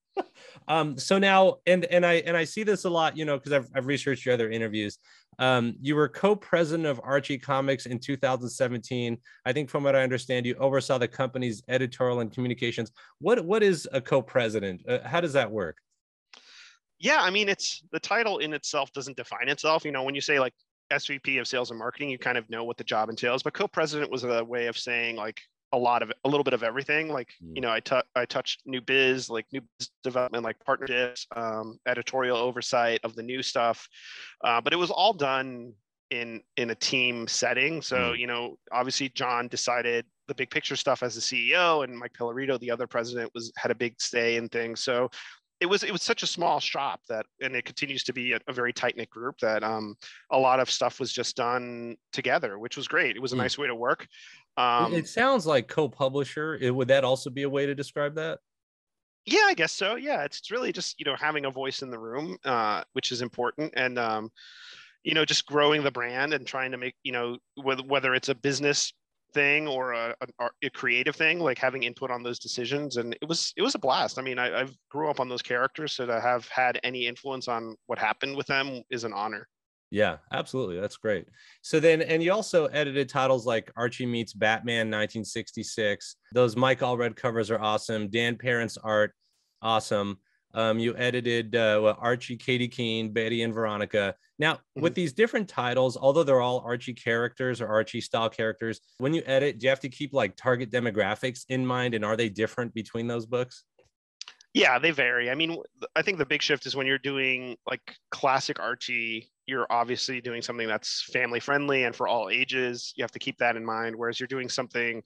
um, so now and and I and I see this a lot, you know, because I've I've researched your other interviews. Um, you were co-president of Archie Comics in 2017. I think from what I understand, you oversaw the company's editorial and communications. What what is a co-president? Uh, how does that work? Yeah, I mean, it's the title in itself doesn't define itself. You know, when you say like SVP of sales and marketing, you kind of know what the job entails. But co-president was a way of saying like a lot of a little bit of everything. Like mm. you know, I, t- I touched new biz, like new biz development, like partnerships, um, editorial oversight of the new stuff. Uh, but it was all done in in a team setting. So mm. you know, obviously Jon decided the big picture stuff as the CEO, and Mike Pellerito, the other president, was had a big say in things. So it was it was such a small shop that and it continues to be a, a very tight knit group that um, a lot of stuff was just done together which was great. It was a hmm. nice way to work. Um, it sounds like co-publisher it, would that also be a way to describe that? Yeah i guess so yeah. It's really just you know having a voice in the room uh, which is important and um, you know just growing the brand and trying to make you know whether, whether it's a business thing or a, a, a, creative thing like having input on those decisions and it was it was a blast. I mean I, i've grew up on those characters so to have had any influence on what happened with them is an honor. Yeah absolutely that's great. So then and you also edited titles like archie meets batman 1966 those mike allred covers are awesome. Dan parent's art awesome um, you edited uh, well, Archie, Katy Keene, Betty, and Veronica. Now, mm-hmm. with these different titles, although they're all Archie characters or Archie style characters, when you edit, do you have to keep like target demographics in mind? And are they different between those books? Yeah, they vary. I mean, I think the big shift is when you're doing like classic Archie, you're obviously doing something that's family friendly and for all ages. You have to keep that in mind. Whereas you're doing something,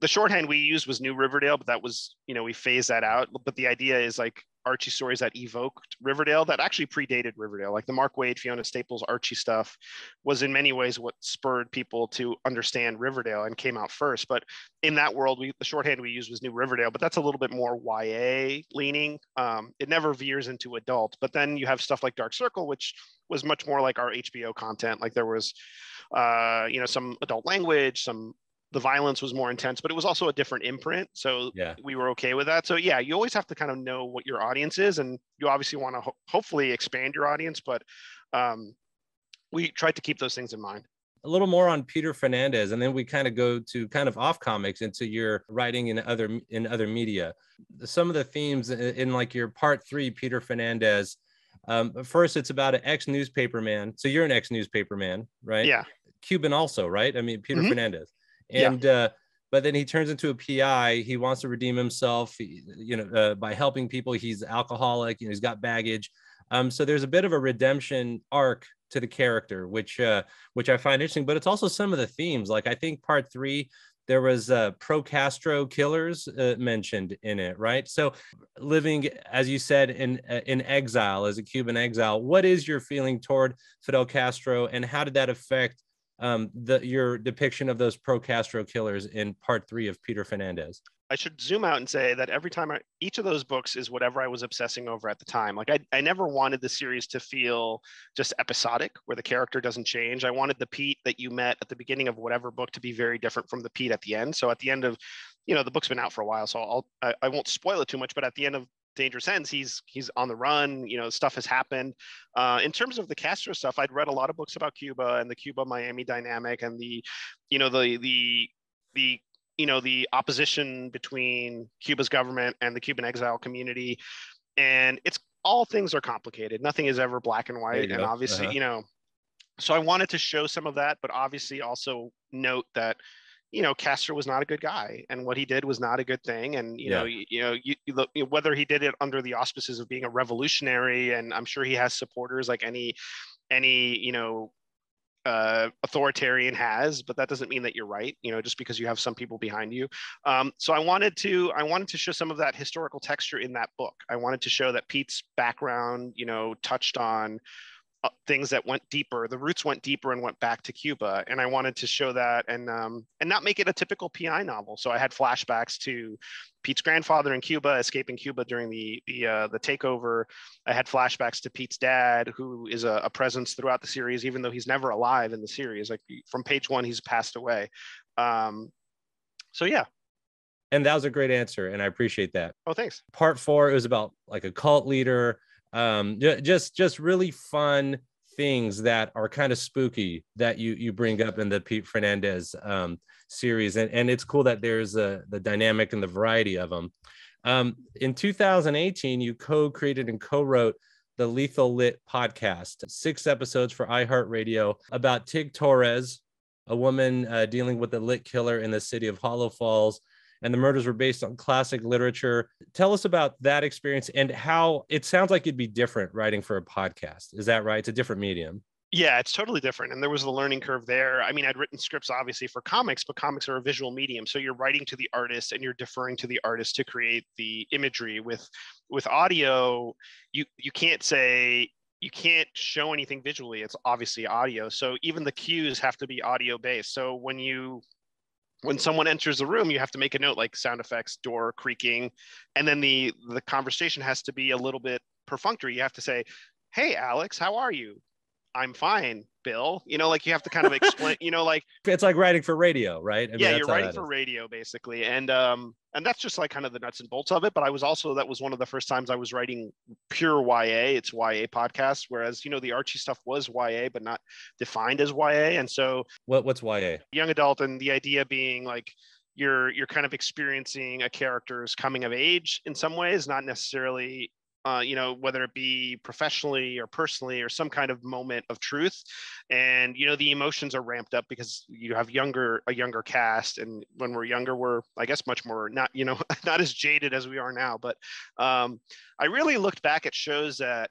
the shorthand we used was New Riverdale, but that was, you know, we phased that out. But the idea is like Archie stories that evoked Riverdale that actually predated Riverdale. Like the Mark Waid, Fiona Staples, Archie stuff was in many ways what spurred people to understand Riverdale and came out first. But in that world, we the shorthand we used was New Riverdale, but that's a little bit more YA leaning. Um, it never veers into adult. But then you have stuff like Dark Circle, which was much more like our HBO content. Like there was, uh, you know, some adult language, some the violence was more intense, but it was also a different imprint. So yeah. we were okay with that. So yeah, you always have to kind of know what your audience is, and you obviously want to ho- hopefully expand your audience, but um, we tried to keep those things in mind. A little more on Peter Fernandez, and then we kind of go to kind of off comics into your writing in other in other media. Some of the themes in, in like your part three, Peter Fernandez. Um, first, it's about an ex newspaper man. So you're an ex newspaper man, right? Yeah. Cuban also, right? I mean, Peter Mhm. Fernandez. And uh, but then he turns into a PI. He wants to redeem himself, you know, uh, by helping people. He's alcoholic. You know, he's got baggage. Um, so there's a bit of a redemption arc to the character, which uh, which I find interesting. But it's also some of the themes. Like I think part three, there was uh, pro Castro killers uh, mentioned in it, right? So living, as you said, in uh, in exile as a Cuban exile, what is your feeling toward Fidel Castro, and how did that affect um, the your depiction of those pro Castro killers in part three of Peter Fernandez? I should zoom out and say that every time I, each of those books is whatever I was obsessing over at the time. Like I, I never wanted the series to feel just episodic where the character doesn't change. I wanted the Pete that you met at the beginning of whatever book to be very different from the Pete at the end. So at the end of, you know, the book's been out for a while, so I'll, I, I won't spoil it too much, but at the end of Dangerous Ends, he's, he's on the run, you know, stuff has happened. Uh, in terms of the Castro stuff, I'd read a lot of books about Cuba and the Cuba Miami dynamic and the, you know, the, the, the you know the opposition between Cuba's government and the Cuban exile community, and it's all things are complicated. Nothing is ever black and white, and go. obviously, Uh-huh. you know. So I wanted to show some of that, but obviously also note that you know Castro was not a good guy, and what he did was not a good thing. And you know, you, you know, you, you look, whether he did it under the auspices of being a revolutionary, and I'm sure he has supporters like any any you know uh, authoritarian has, but that doesn't mean that you're right. You know, just because you have some people behind you. Um, so I wanted to I wanted to show some of that historical texture in that book. I wanted to show that Pete's background, you know, touched on things that went deeper. The roots went deeper and went back to Cuba, and I wanted to show that and um, and not make it a typical PI novel. So I had flashbacks to Pete's grandfather in Cuba, escaping Cuba during the the uh, the takeover. I had flashbacks to Pete's dad, who is a, a presence throughout the series, even though he's never alive in the series. Like from page one, he's passed away. Um, so yeah. And that was a great answer, and I appreciate that. Oh, thanks. Part four, it was about like a cult leader, um, just just really fun things that are kind of spooky that you you bring up in the Pete Fernandez um, series, and and it's cool that there's a, the dynamic and the variety of them. Um, in 2018, you co-created and co-wrote the Lethal Lit podcast, six episodes for iHeartRadio about Tig Torres, a woman uh, dealing with a lit killer in the city of Hollow Falls. And the murders were based on classic literature. Tell us about that experience and how it sounds like it'd be different writing for a podcast. Is that right? It's a different medium. Yeah, it's totally different. And there was a learning curve there. I mean, I'd written scripts obviously for comics, but comics are a visual medium. So you're writing to the artist and you're deferring to the artist to create the imagery. With with audio, you you can't say you can't show anything visually. It's obviously audio. So even the cues have to be audio based. So when you when someone enters the room, you have to make a note like sound effects, door creaking, and then the the conversation has to be a little bit perfunctory. You have to say, "Hey, Alex, how are you?" I'm fine, Bill. You know, like you have to kind of explain. You know, like It's like writing for radio, right? I mean, yeah, you're writing for is. radio basically, and um, and that's just like kind of the nuts and bolts of it. But I was also that was one of the first times I was writing pure YA. It's YA podcast, whereas you know the Archie stuff was YA, but not defined as YA, and so What, what's YA? young adult and the idea being like you're you're kind of experiencing a character's coming of age in some ways not necessarily uh, you know whether it be professionally or personally or some kind of moment of truth. And you know the emotions are ramped up because you have younger a younger cast. And when we're younger we're i guess much more not you know not as jaded as we are now. But um, i really looked back at shows that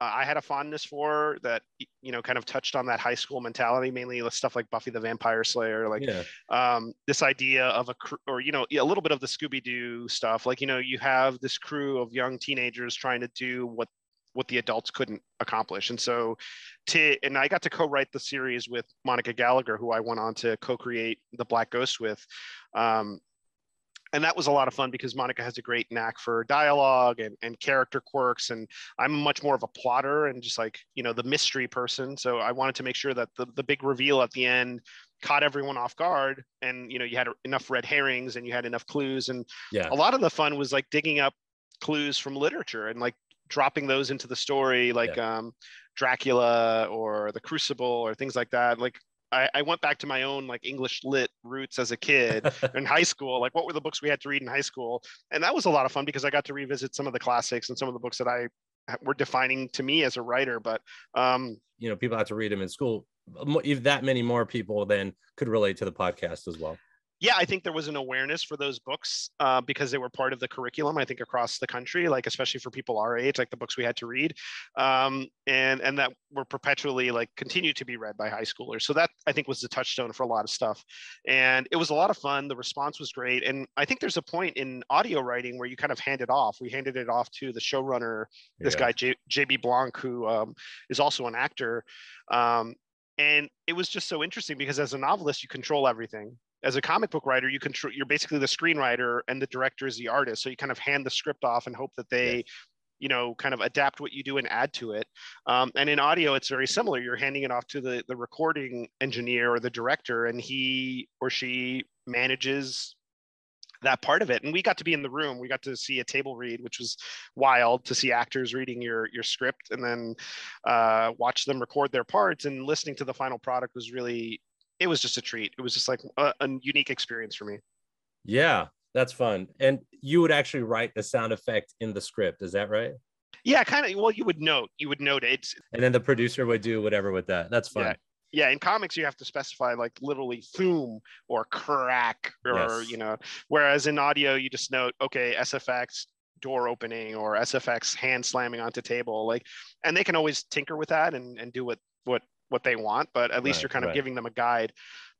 uh, I had a fondness for that, you know, kind of touched on that high school mentality, mainly with stuff like Buffy the Vampire Slayer, like yeah. um, this idea of a crew, or you know, a little bit of the Scooby Doo stuff. Like you know, you have this crew of young teenagers trying to do what what the adults couldn't accomplish, and so to and I got to co-write the series with Monica Gallagher, who I went on to co-create the Black Ghost with. Um, and that was a lot of fun because Monica has a great knack for dialogue and, and character quirks. And I'm much more of a plotter and just like, you know, the mystery person. So I wanted to make sure that the, the big reveal at the end caught everyone off guard and you know you had enough red herrings and you had enough clues and yeah a lot of the fun was like digging up clues from literature and like dropping those into the story like yeah. um dracula or the crucible or things like that like I, I, went back to my own like English lit roots as a kid in high school. Like, what were the books we had to read in high school? And that was a lot of fun because I got to revisit some of the classics and some of the books that I were defining to me as a writer. But um, you know, people have to read them in school. If that many more people then could relate to the podcast as well yeah, I think there was an awareness for those books uh, because they were part of the curriculum. I think across the country, like especially for people our age, like the books we had to read, um, and and that were perpetually like continue to be read by high schoolers. So that I think was the touchstone for a lot of stuff, and it was a lot of fun. The response was great, and I think there's a point in audio writing where you kind of hand it off. We handed it off to the showrunner, this yeah. guy J- JB Blanc, who um, is also an actor. Um, and it was just so interesting because as a novelist you control everything as a comic book writer, you control you're basically the screenwriter and the director is the artist. So you kind of hand the script off and hope that they, you know, kind of adapt what you do and add to it. Um, and in audio, it's very similar. You're handing it off to the the recording engineer or the director, and he or she manages that part of it and we got to be in the room we got to see a table read which was wild to see actors reading your your script and then uh, watch them record their parts and listening to the final product was really it was just a treat. It was just like a, a unique experience for me. Yeah, that's fun. And you would actually write the sound effect in the script, is that right? Yeah, kind of. Well, you would note, you would note it. And then the producer would do whatever with that. That's fun. Yeah. Yeah, in comics you have to specify like literally "thoom" or crack or yes. you know, whereas in audio you just note okay SFX door opening or SFX hand slamming onto table like, and they can always tinker with that and and do what what what they want, but at least right, you're kind of right. giving them a guide.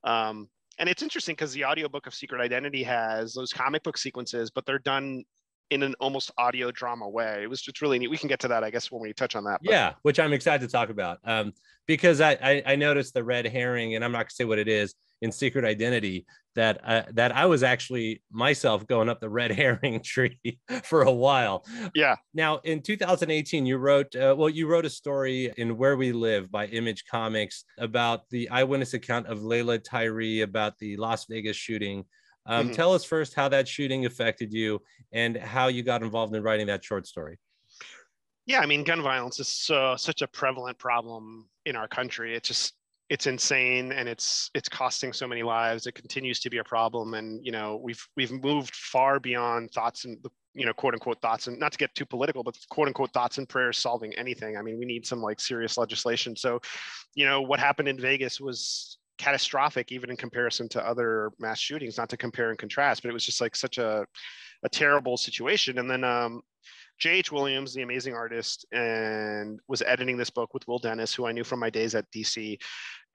Um, and it's interesting because the audiobook of Secret Identity has those comic book sequences, but they're done in an almost audio drama way. It was just really neat. We can get to that, I guess, when we touch on that. But. Yeah, which I'm excited to talk about um, because I, I, I noticed the red herring, and I'm not gonna say what it is in Secret Identity that uh, that I was actually myself going up the red herring tree for a while. Yeah. Now in 2018, you wrote uh, well, you wrote a story in Where We Live by Image Comics about the eyewitness account of Layla Tyree about the Las Vegas shooting. Um, mm-hmm. Tell us first how that shooting affected you and how you got involved in writing that short story. Yeah, I mean, gun violence is so, such a prevalent problem in our country. It's just it's insane and it's it's costing so many lives it continues to be a problem and you know we've we've moved far beyond thoughts and you know quote unquote thoughts and not to get too political but quote unquote thoughts and prayers solving anything i mean we need some like serious legislation so you know what happened in vegas was catastrophic even in comparison to other mass shootings not to compare and contrast but it was just like such a a terrible situation and then um J.H. Williams, the amazing artist, and was editing this book with Will Dennis, who I knew from my days at DC.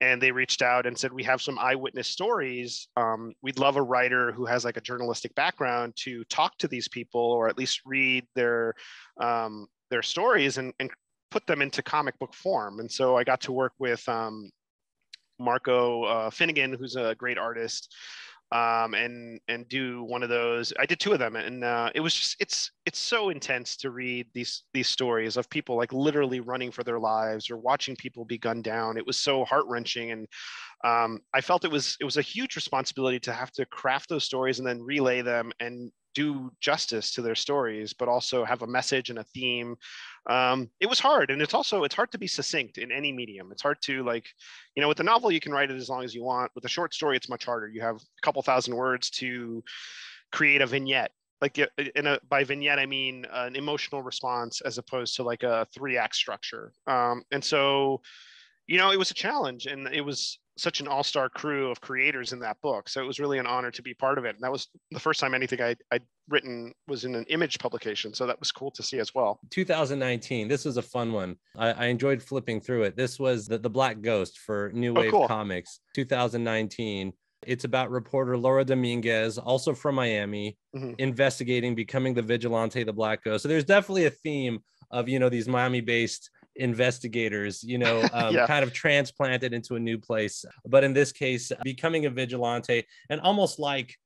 And they reached out and said, We have some eyewitness stories. Um, we'd love a writer who has like a journalistic background to talk to these people or at least read their um, their stories and, and put them into comic book form. And so I got to work with um, Marco uh, Finnegan, who's a great artist um, and and do one of those. I did two of them, and uh, it was just it's it's so intense to read these these stories of people like literally running for their lives or watching people be gunned down. It was so heart wrenching, and um, I felt it was it was a huge responsibility to have to craft those stories and then relay them and do justice to their stories, but also have a message and a theme. Um, it was hard, and it's also it's hard to be succinct in any medium. It's hard to like, you know, with a novel you can write it as long as you want. With a short story, it's much harder. You have a couple thousand words to create a vignette. Like in a by vignette, I mean an emotional response as opposed to like a three act structure. Um, and so, you know, it was a challenge, and it was such an all-star crew of creators in that book so it was really an honor to be part of it and that was the first time anything I, would written was in an image publication so that was cool to see as well 2019 this was a fun one i, I enjoyed flipping through it this was the, the black ghost for new oh, wave oh, cool. comics 2019 it's about reporter Laura Dominguez, also from Miami, mm-hmm. investigating becoming the vigilante, the Black Ghost. So there's definitely a theme of you know these Miami-based investigators, you know, um, yeah. kind of transplanted into a new place. But in this case, becoming a vigilante and almost like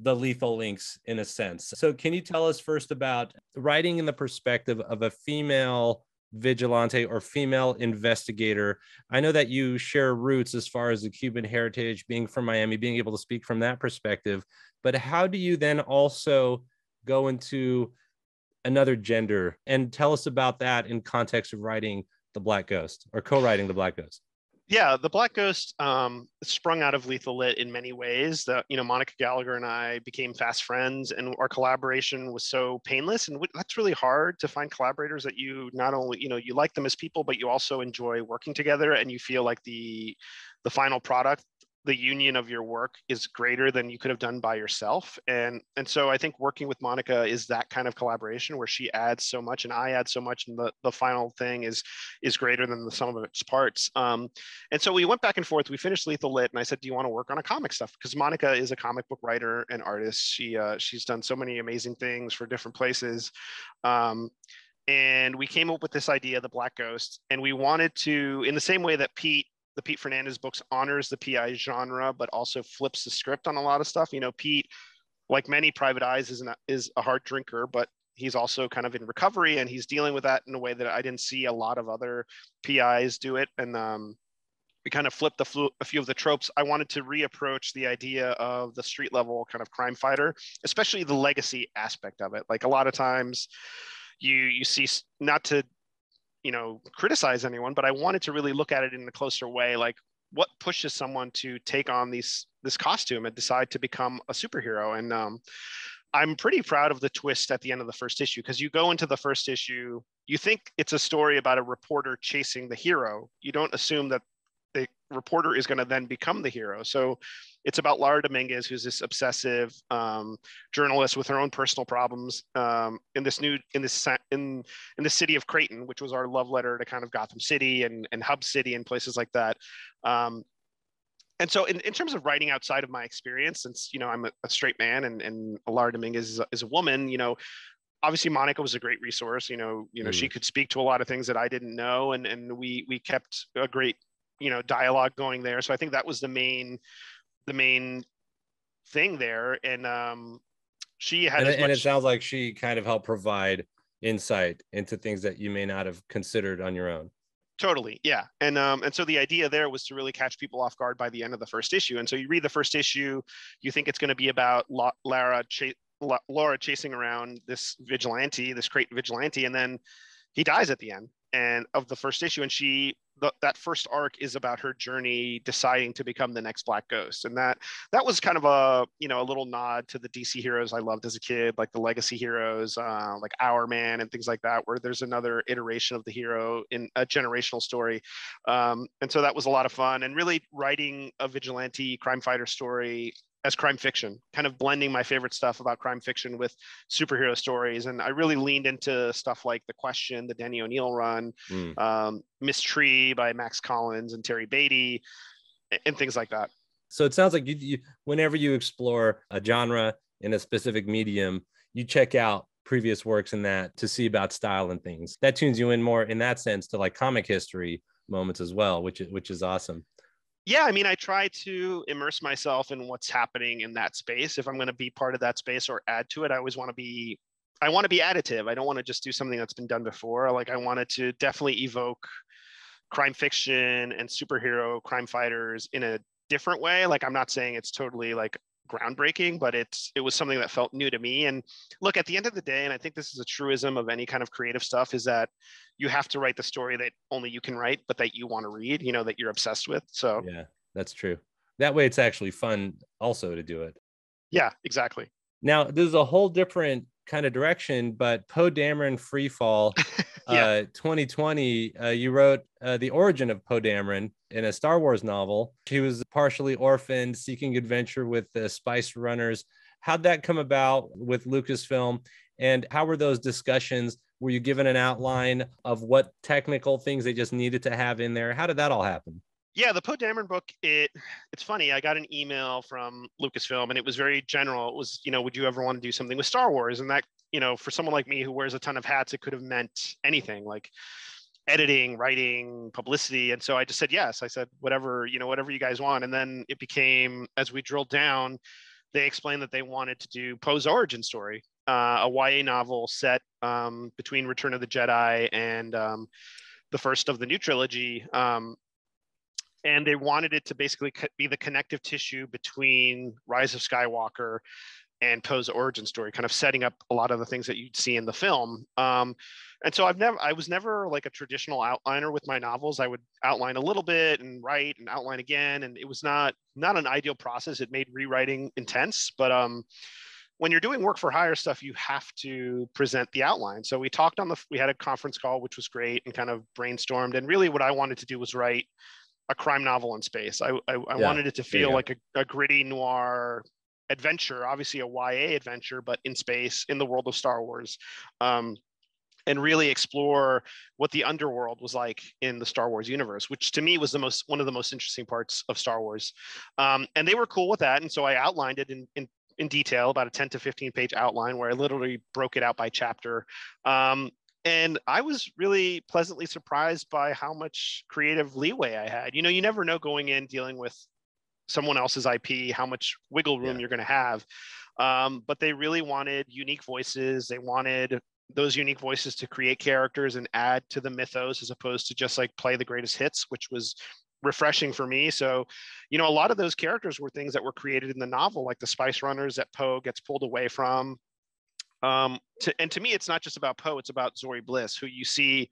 the lethal links in a sense. So, can you tell us first about writing in the perspective of a female vigilante or female investigator? I know that you share roots as far as the Cuban heritage, being from Miami, being able to speak from that perspective. But how do you then also go into another gender and tell us about that in context of writing The Black Ghost or co writing The Black Ghost? yeah the black ghost um, sprung out of lethal lit in many ways that you know monica gallagher and i became fast friends and our collaboration was so painless and that's really hard to find collaborators that you not only you know you like them as people but you also enjoy working together and you feel like the the final product the union of your work is greater than you could have done by yourself. And and so i think working with monica is that kind of collaboration where she adds so much and i add so much and the, the final thing is is greater than the sum of its parts. Um, and so we went back and forth. We finished lethal lit and i said do you want to work on a comic stuff? Because monica is a comic book writer and artist. She uh, she's done so many amazing things for different places. Um, and we came up with this idea the black ghost and we wanted to in the same way that pete the Pete Fernandez books honors the PI genre, but also flips the script on a lot of stuff. You know, Pete, like many private eyes, is an, is a hard drinker, but he's also kind of in recovery and he's dealing with that in a way that I didn't see a lot of other PIs do it. And um, we kind of flipped the a few of the tropes. I wanted to reapproach the idea of the street level kind of crime fighter, especially the legacy aspect of it. Like a lot of times, you you see not to you know criticize anyone but i wanted to really look at it in a closer way like what pushes someone to take on these this costume and decide to become a superhero and um, i'm pretty proud of the twist at the end of the first issue because you go into the first issue you think it's a story about a reporter chasing the hero you don't assume that the reporter is going to then become the hero. So it's about Lara Dominguez, who's this obsessive um, journalist with her own personal problems um, in this new in this in in the city of Creighton, which was our love letter to kind of Gotham City and and Hub City and places like that. Um, and so in, in terms of writing outside of my experience, since you know I'm a, a straight man and and Lara Dominguez is a, is a woman, you know, obviously Monica was a great resource. You know, you know, mm. she could speak to a lot of things that I didn't know, and and we we kept a great you know dialogue going there so i think that was the main the main thing there. And um she had and, and much... it sounds like she kind of helped provide insight into things that you may not have considered on your own. Totally. Yeah. And um and so the idea there was to really catch people off guard by the end of the first issue. And so you read the first issue you think it's going to be about La- lara ch- La- laura chasing around this vigilante this great vigilante and then he dies at the end and of the first issue and she the, that first arc is about her journey deciding to become the next black ghost. And that that was kind of a you know a little nod to the dc heroes i loved as a kid like the legacy heroes uh, like Hourman and things like that where there's another iteration of the hero in a generational story. Um, and so that was a lot of fun. And really writing a vigilante crime fighter story as crime fiction, kind of blending my favorite stuff about crime fiction with superhero stories. And I really leaned into stuff like The Question, the Denny O'Neil run, mm. um, Ms. Tree by Max Collins and Terry Beatty, and things like that. So it sounds like you, you, whenever you explore a genre in a specific medium, you check out previous works in that to see about style and things. That tunes you in more in that sense to like comic history moments as well, which is which is awesome yeah, I mean, I try to immerse myself in what's happening in that space. If I'm going to be part of that space or add to it, I always want to be, I want to be additive. I don't want to just do something that's been done before. Like I wanted to definitely evoke crime fiction and superhero crime fighters in a different way. Like I'm not saying it's totally like groundbreaking, but it's it was something that felt new to me. And look, at the end of the day, and I think this is a truism of any kind of creative stuff, is that you have to write the story that only you can write, but that you want to read, you know, that you're obsessed with. So yeah, that's true. That way it's actually fun also to do it. Yeah, exactly. Now this is a whole different kind of direction, but Poe Dameron Freefall yeah. uh, 2020, uh, you wrote uh, the origin of Poe Dameron in a Star Wars novel. He was partially orphaned, seeking adventure with the Spice Runners. How'd that come about with Lucasfilm? And how were those discussions? Were you given an outline of what technical things they just needed to have in there? How did that all happen? yeah the poe dameron book it it's funny i got an email from lucasfilm and it was very general it was you know would you ever want to do something with star wars and that you know for someone like me who wears a ton of hats it could have meant anything like editing writing publicity and so i just said yes i said whatever you know whatever you guys want and then it became as we drilled down they explained that they wanted to do Poe's origin story, uh, a YA novel set um, between Return of the Jedi and um, the first of the new trilogy. Um, and they wanted it to basically be the connective tissue between Rise of Skywalker and Poe's origin story, kind of setting up a lot of the things that you'd see in the film. Um, and so I've never, I was never like a traditional outliner with my novels. I would outline a little bit and write and outline again, and it was not not an ideal process. It made rewriting intense, but um, when you're doing work for hire stuff, you have to present the outline. So we talked on the, we had a conference call, which was great, and kind of brainstormed. And really, what I wanted to do was write a crime novel in space. I, I, I yeah. wanted it to feel like a, a gritty noir adventure, obviously a YA adventure, but in space, in the world of Star Wars. Um, and really explore what the underworld was like in the Star Wars universe, which to me was the most one of the most interesting parts of Star Wars. Um, and they were cool with that, and so I outlined it in, in in detail, about a 10 to 15 page outline where I literally broke it out by chapter. Um, and I was really pleasantly surprised by how much creative leeway I had. You know, you never know going in dealing with someone else's IP, how much wiggle room yeah. you're going to have. Um, but they really wanted unique voices. They wanted those unique voices to create characters and add to the mythos as opposed to just like play the greatest hits, which was refreshing for me. So, you know, a lot of those characters were things that were created in the novel, like the Spice Runners that Poe gets pulled away from. Um, to, and to me, it's not just about Poe; it's about Zorii Bliss, who you see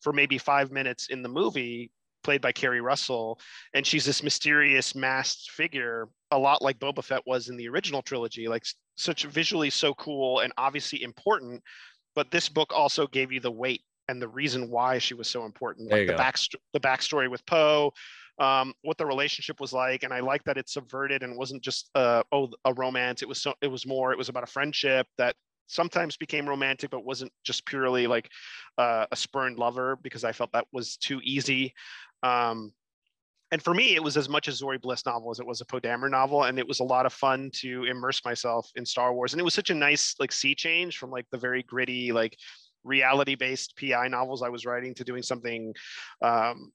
for maybe five minutes in the movie, played by Keri Russell, and she's this mysterious masked figure, a lot like Boba Fett was in the original trilogy, like such visually so cool and obviously important. But this book also gave you the weight and the reason why she was so important, like the back the backstory with Poe, um, what the relationship was like, and I like that it subverted and wasn't just uh, oh a romance. It was so it was more. It was about a friendship that sometimes became romantic, but wasn't just purely like uh, a spurned lover because I felt that was too easy. Um, and for me, it was as much a Zorii Bliss novel as it was a Poe Dameron novel, and it was a lot of fun to immerse myself in Star Wars. And it was such a nice like sea change from like the very gritty like reality-based PI novels I was writing to doing something, um,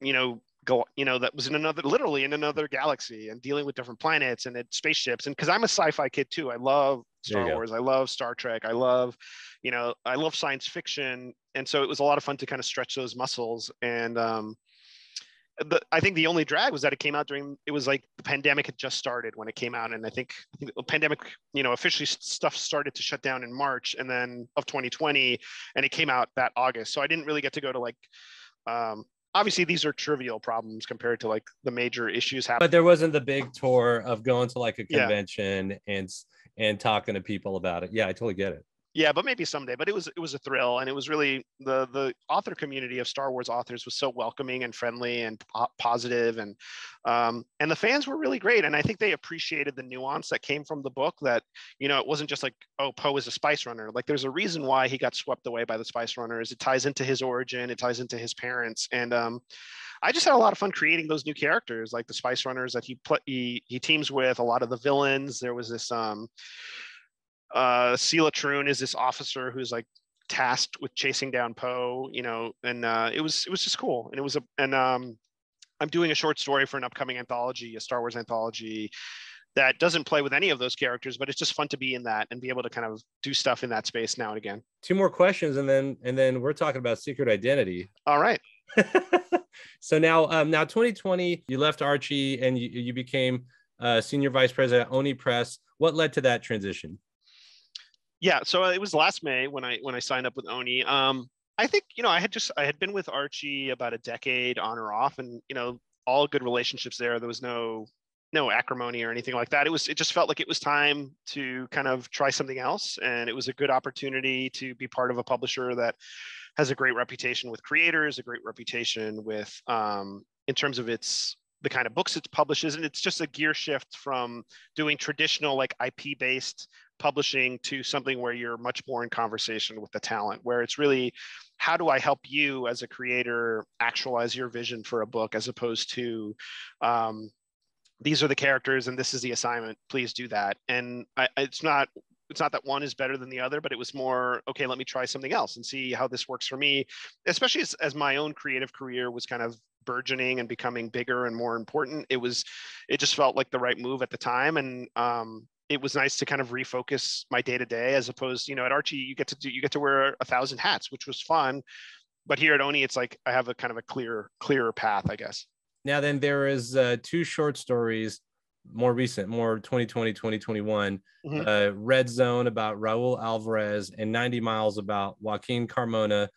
you know, go you know that was in another literally in another galaxy and dealing with different planets and spaceships and because i'm a sci-fi kid too i love star wars i love star trek i love you know i love science fiction and so it was a lot of fun to kind of stretch those muscles and um the, I think the only drag was that it came out during it was like the pandemic had just started when it came out, and I think, I think the pandemic, you know, officially stuff started to shut down in March, and then of 2020, and it came out that August. So I didn't really get to go to like um, obviously these are trivial problems compared to like the major issues happening. But there wasn't the big tour of going to like a convention yeah. and and talking to people about it. Yeah, I totally get it. Yeah but maybe someday but it was it was a thrill and it was really the the author community of star wars authors was so welcoming and friendly and po- positive and um, and the fans were really great and i think they appreciated the nuance that came from the book that you know it wasn't just like oh poe is a spice runner. Like there's a reason why he got swept away by the spice runners. It ties into his origin it ties into his parents and um, I just had a lot of fun creating those new characters, like the Spice Runners that he pl- he, he teams with. A lot of the villains. There was this um, uh, Sela Troon is this officer who's like tasked with chasing down Poe, you know, and uh, it was it was just cool, and it was a and um, I'm doing a short story for an upcoming anthology, a Star Wars anthology that doesn't play with any of those characters, but it's just fun to be in that and be able to kind of do stuff in that space now and again. Two more questions, and then and then we're talking about secret identity. All right. so now, um, now 2020, you left Archie and you, you became uh, senior vice president at Oni Press. What led to that transition? yeah so it was last may when i when i signed up with oni um i think you know i had just i had been with archie about a decade on or off and you know all good relationships there there was no no acrimony or anything like that it was it just felt like it was time to kind of try something else and it was a good opportunity to be part of a publisher that has a great reputation with creators a great reputation with um, in terms of its the kind of books it publishes. And it's just a gear shift from doing traditional like ip based publishing to something where you're much more in conversation with the talent where it's really how do i help you as a creator actualize your vision for a book as opposed to um, these are the characters and this is the assignment please do that. And I, it's not it's not that one is better than the other but it was more okay let me try something else and see how this works for me especially as, as my own creative career was kind of burgeoning and becoming bigger and more important. It was, it just felt like the right move at the time, and um, it was nice to kind of refocus my day to day as opposed, you know, at Archie you get to do you get to wear a thousand hats, which was fun, but here at Oni it's like I have a kind of a clear clearer path, I guess. Now then, there is uh, two short stories more recent, more 2020, 2021, mm-hmm. uh, Red Zone about Raul Alvarez and 90 Miles about Joaquin Carmona.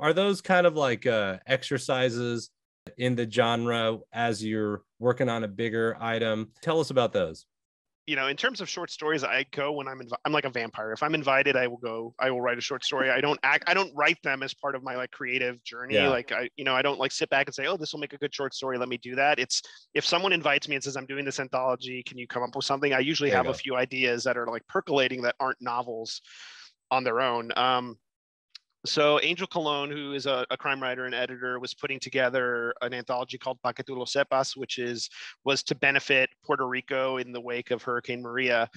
Are those kind of like uh, exercises in the genre as you're working on a bigger item? Tell us about those you know, in terms of short stories, I go when I'm invi- I'm like a vampire. If I'm invited, I will go. I will write a short story. I don't act. I don't write them as part of my like creative journey. Yeah. Like I, you know, I don't like sit back and say, oh, this will make a good short story. Let me do that. It's if someone invites me and says, I'm doing this anthology. Can you come up with something? I usually there have a few ideas that are like percolating that aren't novels on their own. Um, so Angel Colon, who is a, a, crime writer and editor, was putting together an anthology called Pa Que Tu Lo Sepas, which is was to benefit Puerto Rico in the wake of Hurricane Maria.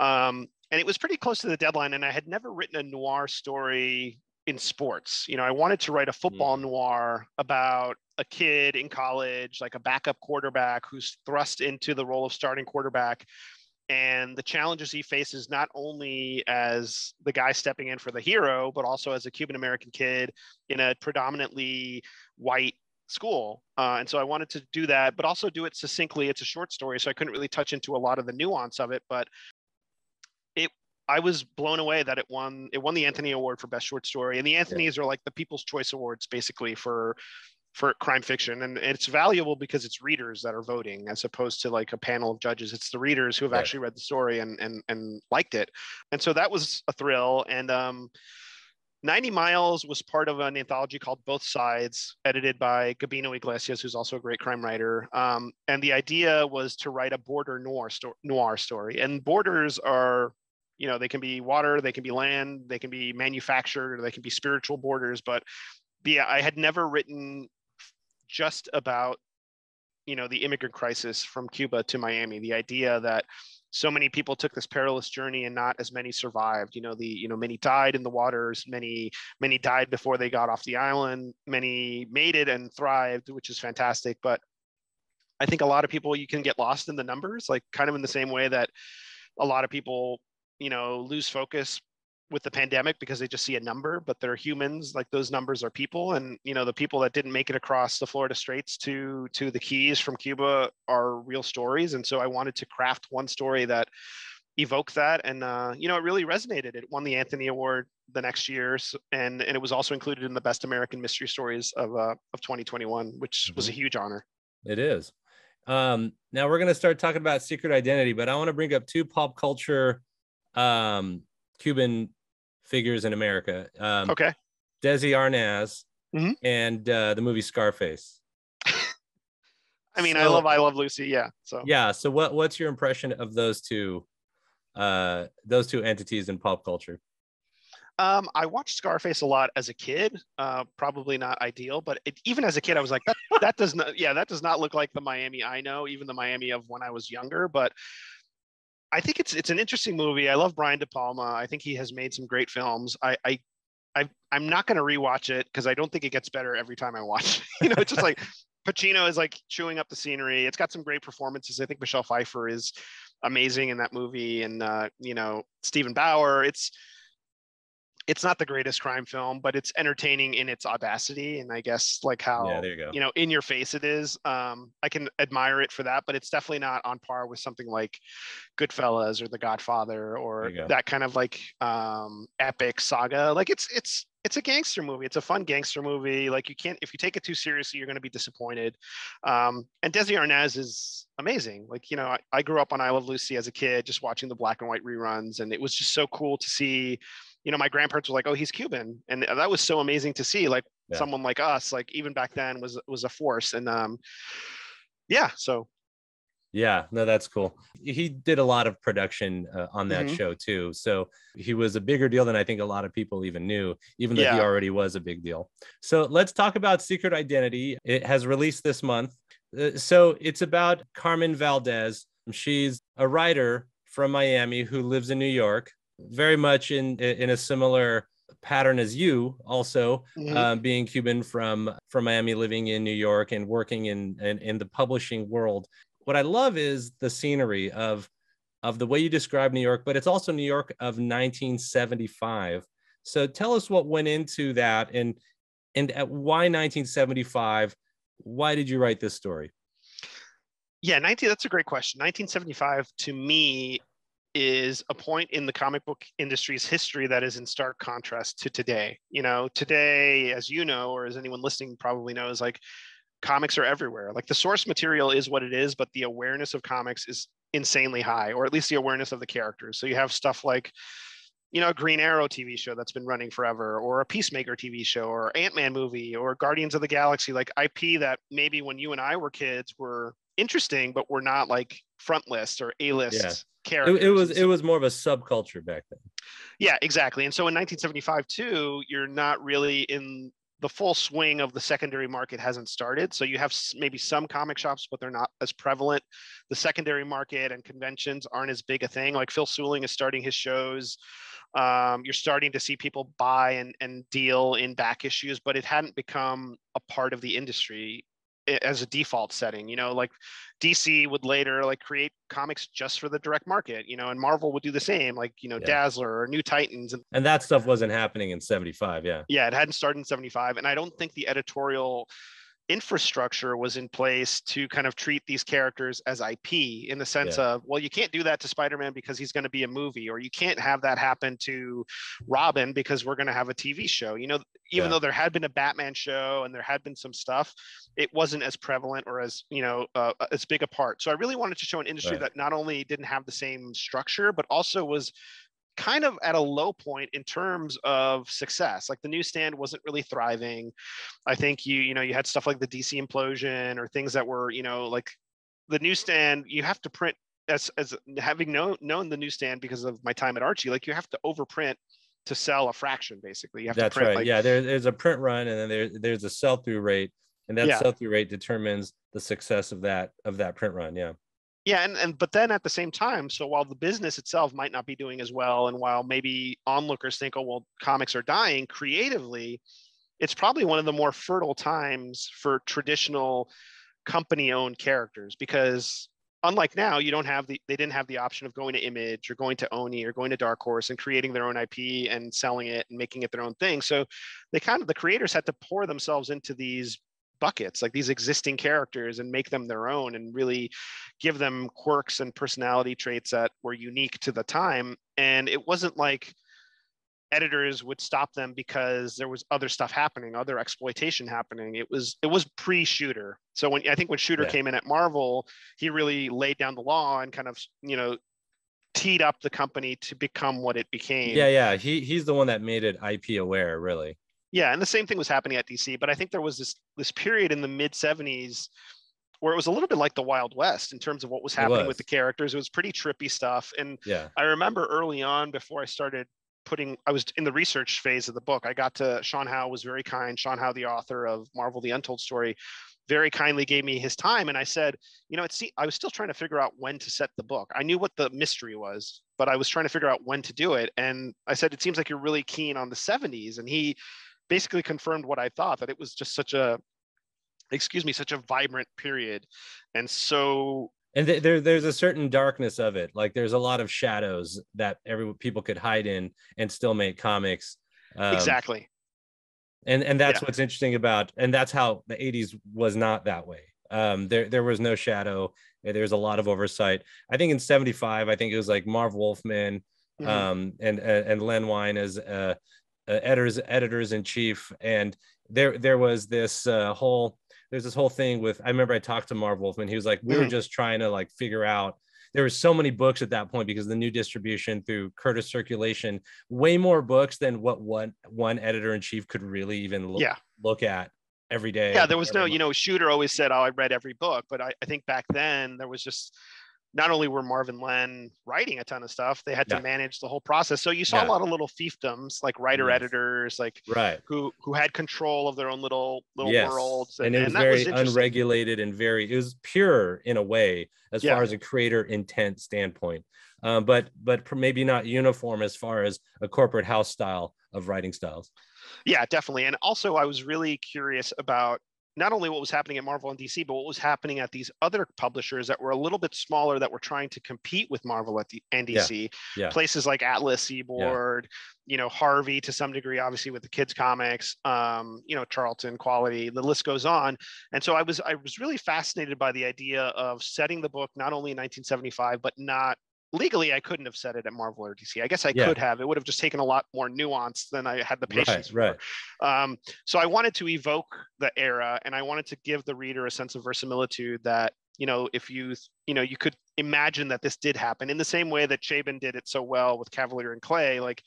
Mm. Um, and it was pretty close to the deadline. And I had never written a noir story in sports. You know, I wanted to write a football mm. noir about a kid in college, like a backup quarterback who's thrust into the role of starting quarterback and the challenges he faces not only as the guy stepping in for the hero but also as a cuban american kid in a predominantly white school. Uh, and so i wanted to do that but also do it succinctly. It's a short story so i couldn't really touch into a lot of the nuance of it but it i was blown away that it won it won the anthony award for best short story. And the anthonys yeah. are like the people's choice awards basically for for crime fiction and it's valuable because it's readers that are voting as opposed to like a panel of judges it's the readers who have actually read the story and and and liked it and so that was a thrill and um 90 Miles was part of an anthology called Both Sides, edited by Gabino Iglesias, who's also a great crime writer. Um, and the idea was to write a border noir, sto- noir story. And borders are, you know, they can be water, they can be land, they can be manufactured, or they can be spiritual borders. But yeah, I had never written just about you know the immigrant crisis from Cuba to Miami. The idea that so many people took this perilous journey and not as many survived. You know the you know many died in the waters, many many died before they got off the island, many made it and thrived, which is fantastic. But I think a lot of people you can get lost in the numbers, like kind of in the same way that a lot of people you know lose focus with the pandemic because they just see a number but they're humans like those numbers are people and you know the people that didn't make it across the florida straits to to the keys from cuba are real stories and so i wanted to craft one story that evoked that and uh, you know it really resonated. It won the anthony award the next year and and it was also included in the best american mystery stories of uh, of 2021 which mm-hmm. was a huge honor. It is. Um now we're going to start talking about secret identity but i want to bring up two pop culture um Cuban figures in America. Um, okay. Desi Arnaz mm-hmm. and uh, the movie Scarface. I mean, so, I love I Love Lucy. Yeah. So yeah. So what what's your impression of those two, uh, those two entities in pop culture? Um, I watched Scarface a lot as a kid. Uh, probably not ideal, but it, even as a kid, I was like, that, that does not, yeah, that does not look like the Miami I know, even the Miami of when I was younger. But I think it's it's an interesting movie. I love Brian De Palma. I think he has made some great films. I I, I am not going to rewatch it because I don't think it gets better every time I watch. You know, it's just like Pacino is like chewing up the scenery. It's got some great performances. I think Michelle Pfeiffer is amazing in that movie, and uh, you know Steven Bauer. It's it's not the greatest crime film, but it's entertaining in its audacity. And I guess like how yeah, there you, go. you, know in your face it is. Um, I can admire it for that, but it's definitely not on par with something like Goodfellas or The Godfather or that kind of like um, epic saga. Like it's it's it's a gangster movie. It's a fun gangster movie. Like you can't if you take it too seriously, you're going to be disappointed. Um, and Desi Arnaz is amazing. Like you know, I, I grew up on I Love Lucy as a kid, just watching the black and white reruns, and it was just so cool to see you know, my grandparents were like, "Oh, he's Cuban," and that was so amazing to see. Like yeah. someone like us, like even back then, was was a force. And um, yeah, so yeah, no, that's cool. He did a lot of production uh, on that mm-hmm. show too, so he was a bigger deal than I think a lot of people even knew, even though yeah. he already was a big deal. So let's talk about Secret Identity. It has released this month. Uh, so it's about Carmen Valdez. She's a writer from Miami who lives in New York very much in in a similar pattern as you also Mhm. um, being cuban from from miami living in new york and working in, in in the publishing world what i love is the scenery of of the way you describe new york but it's also new york of 1975 so tell us what went into that and and at why 1975 why did you write this story Yeah, 19 that's a great question. 1975 to me is a point in the comic book industry's history that is in stark contrast to today. You know, today as you know or as anyone listening probably knows like comics are everywhere. Like the source material is what it is, but the awareness of comics is insanely high or at least the awareness of the characters. So you have stuff like you know, a Green Arrow TV show that's been running forever, or a Peacemaker TV show, or Ant Man movie, or Guardians of the Galaxy, like IP that maybe when you and I were kids were interesting, but were not like front list or A list Yeah. characters. it, it was it was more of a subculture back then yeah, exactly. And so in 1975 too, you're not really in the full swing of the secondary market hasn't started. So you have maybe some comic shops, but they're not as prevalent. The secondary market and conventions aren't as big a thing. Like Phil Seuling is starting his shows. Um, you're starting to see people buy and, and deal in back issues, but it hadn't become a part of the industry as a default setting. You know, like DC would later like create comics just for the direct market, you know, and Marvel would do the same, like, you know, Yeah. Dazzler or New Titans. And and that stuff wasn't happening in 75 yeah yeah, it hadn't started in 75. And I don't think the editorial infrastructure was in place to kind of treat these characters as IP in the sense Yeah. of, well, you can't do that to Spider Man because he's going to be a movie, or you can't have that happen to Robin because we're going to have a TV show. You know, even Yeah. though there had been a Batman show and there had been some stuff, it wasn't as prevalent or as, you know, uh, as big a part. So I really wanted to show an industry Right. that not only didn't have the same structure, but also was kind of at a low point in terms of success. Like the newsstand wasn't really thriving. I think you, you know, you had stuff like the DC implosion or things that were, you know, like the newsstand, you have to print as as having known known the newsstand because of my time at Archie, like you have to overprint to sell a fraction basically. You have That's to print right. like yeah, there, there's a print run, and then there, there's a sell through rate, and that Yeah. sell through rate determines the success of that of that print run. Yeah, Yeah, and, and but then at the same time, so while the business itself might not be doing as well, and while maybe onlookers think, oh well, comics are dying, creatively, it's probably one of the more fertile times for traditional company-owned characters because unlike now, you don't have the they didn't have the option of going to Image or going to Oni or going to Dark Horse and creating their own IP and selling it and making it their own thing. So they kind of the creators had to pour themselves into these buckets like these existing characters and make them their own and really give them quirks and personality traits that were unique to the time and it wasn't like editors would stop them because there was other stuff happening other exploitation happening it was it was pre-shooter so when i think when shooter Yeah. came in at marvel he really laid down the law and kind of you know teed up the company to become what it became yeah, yeah. He he's the one that made it IP aware, really. Yeah, and the same thing was happening at DC, but I think there was this this period in the mid 70s where it was a little bit like the Wild West in terms of what was happening was. with the characters. It was pretty trippy stuff. And Yeah, I remember early on before I started putting I was in the research phase of the book. I got to Sean Howe was very kind. Sean Howe, the author of Marvel the Untold Story, very kindly gave me his time and I said, you know, it's I was still trying to figure out when to set the book. I knew what the mystery was, but I was trying to figure out when to do it. And I said, it seems like you're really keen on the 70s. And he basically confirmed what I thought that it was just such a excuse me, such a vibrant period. And so and th- there there's a certain darkness of it. Like there's a lot of shadows that every people could hide in and still make comics. Um, exactly. and and that's Yeah. what's interesting about and that's how the 80s was not that way um there there was no shadow there was a lot of oversight i think in 75 i think it was like marv wolfman Mhm. um and and len wein as uh, uh editors editors in chief and there there was this uh whole there's this whole thing with i remember i talked to marv wolfman he was like we were Mhm. just trying to like figure out there were so many books at that point because the new distribution through Curtis circulation, way more books than what one one editor in chief could really even look, Yeah. look at every day. yeah there was no every you know shooter always said oh i read every book but I, I think back then there was just not only were marvin len writing a ton of stuff they had Yeah. to manage the whole process so you saw Yeah. a lot of little fiefdoms like writer Yes. editors like right. who who had control of their own little little yes. worlds and, it was that very interesting. unregulated and very it was pure in a way as Yeah. far as a creator intent standpoint um, but but maybe not uniform as far as a corporate house style of writing styles. Yeah, definitely. And also, I was really curious about not only what was happening at Marvel and DC, but what was happening at these other publishers that were a little bit smaller that were trying to compete with Marvel at the, and DC. Yeah. Yeah. Places like Atlas, Seaboard, yeah. you know, Harvey to some degree, obviously with the kids comics, um, you know, Charlton, Quality, the list goes on. And so I was I was really fascinated by the idea of setting the book not only in 1975, but not legally I couldn't have said it at Marvel or DC. I guess I yeah. could have. It would have just taken a lot more nuance than I had the patience right, for. Right. Um, so I wanted to evoke the era, and I wanted to give the reader a sense of verisimilitude that you know if you you know you could imagine that this did happen in the same way that Chabon did it so well with Cavalier and Clay, like.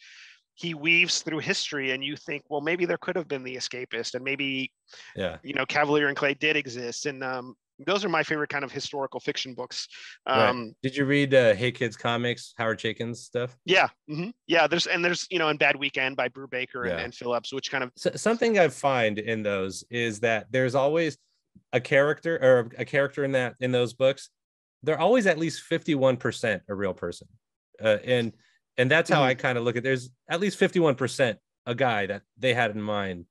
He weaves through history, and you think, well, maybe there could have been the escapist, and maybe, yeah, you know, Cavalier and Clay did exist, and um, those are my favorite kind of historical fiction books. Um, right. Did you read uh, Hey Kids comics, Howard Chaykin's stuff? Yeah, mm-hmm. yeah. There's and there's you know in Bad Weekend by Brubaker Baker and, and Phillips, which kind of so, something I find in those is that there's always a character or a character in that in those books. They're always at least fifty one percent a real person, uh, and and that's how mm-hmm. I kind of look at. There's at least fifty one percent a guy that they had in mind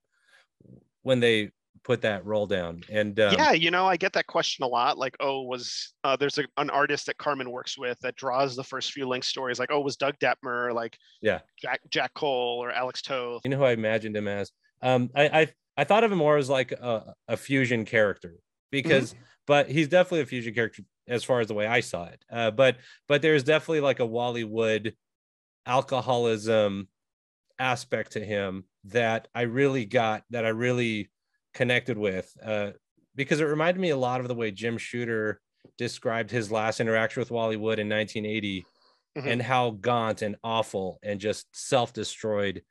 when they put that roll down and um, yeah you know i get that question a lot like oh was uh, there's a, an artist that carmen works with that draws the first few Lynx stories like oh was doug detmer like yeah. Jack jack cole or alex toth. You know who i imagined him as? Um i i, I thought of him more as like a, a fusion character because mm-hmm. but he's definitely a fusion character as far as the way i saw it uh, but but there's definitely like a wally wood alcoholism aspect to him that i really got that i really connected with uh, because it reminded me a lot of the way Jim Shooter described his last interaction with Wally Wood in 1980 mm-hmm. and how gaunt and awful and just self-destroyed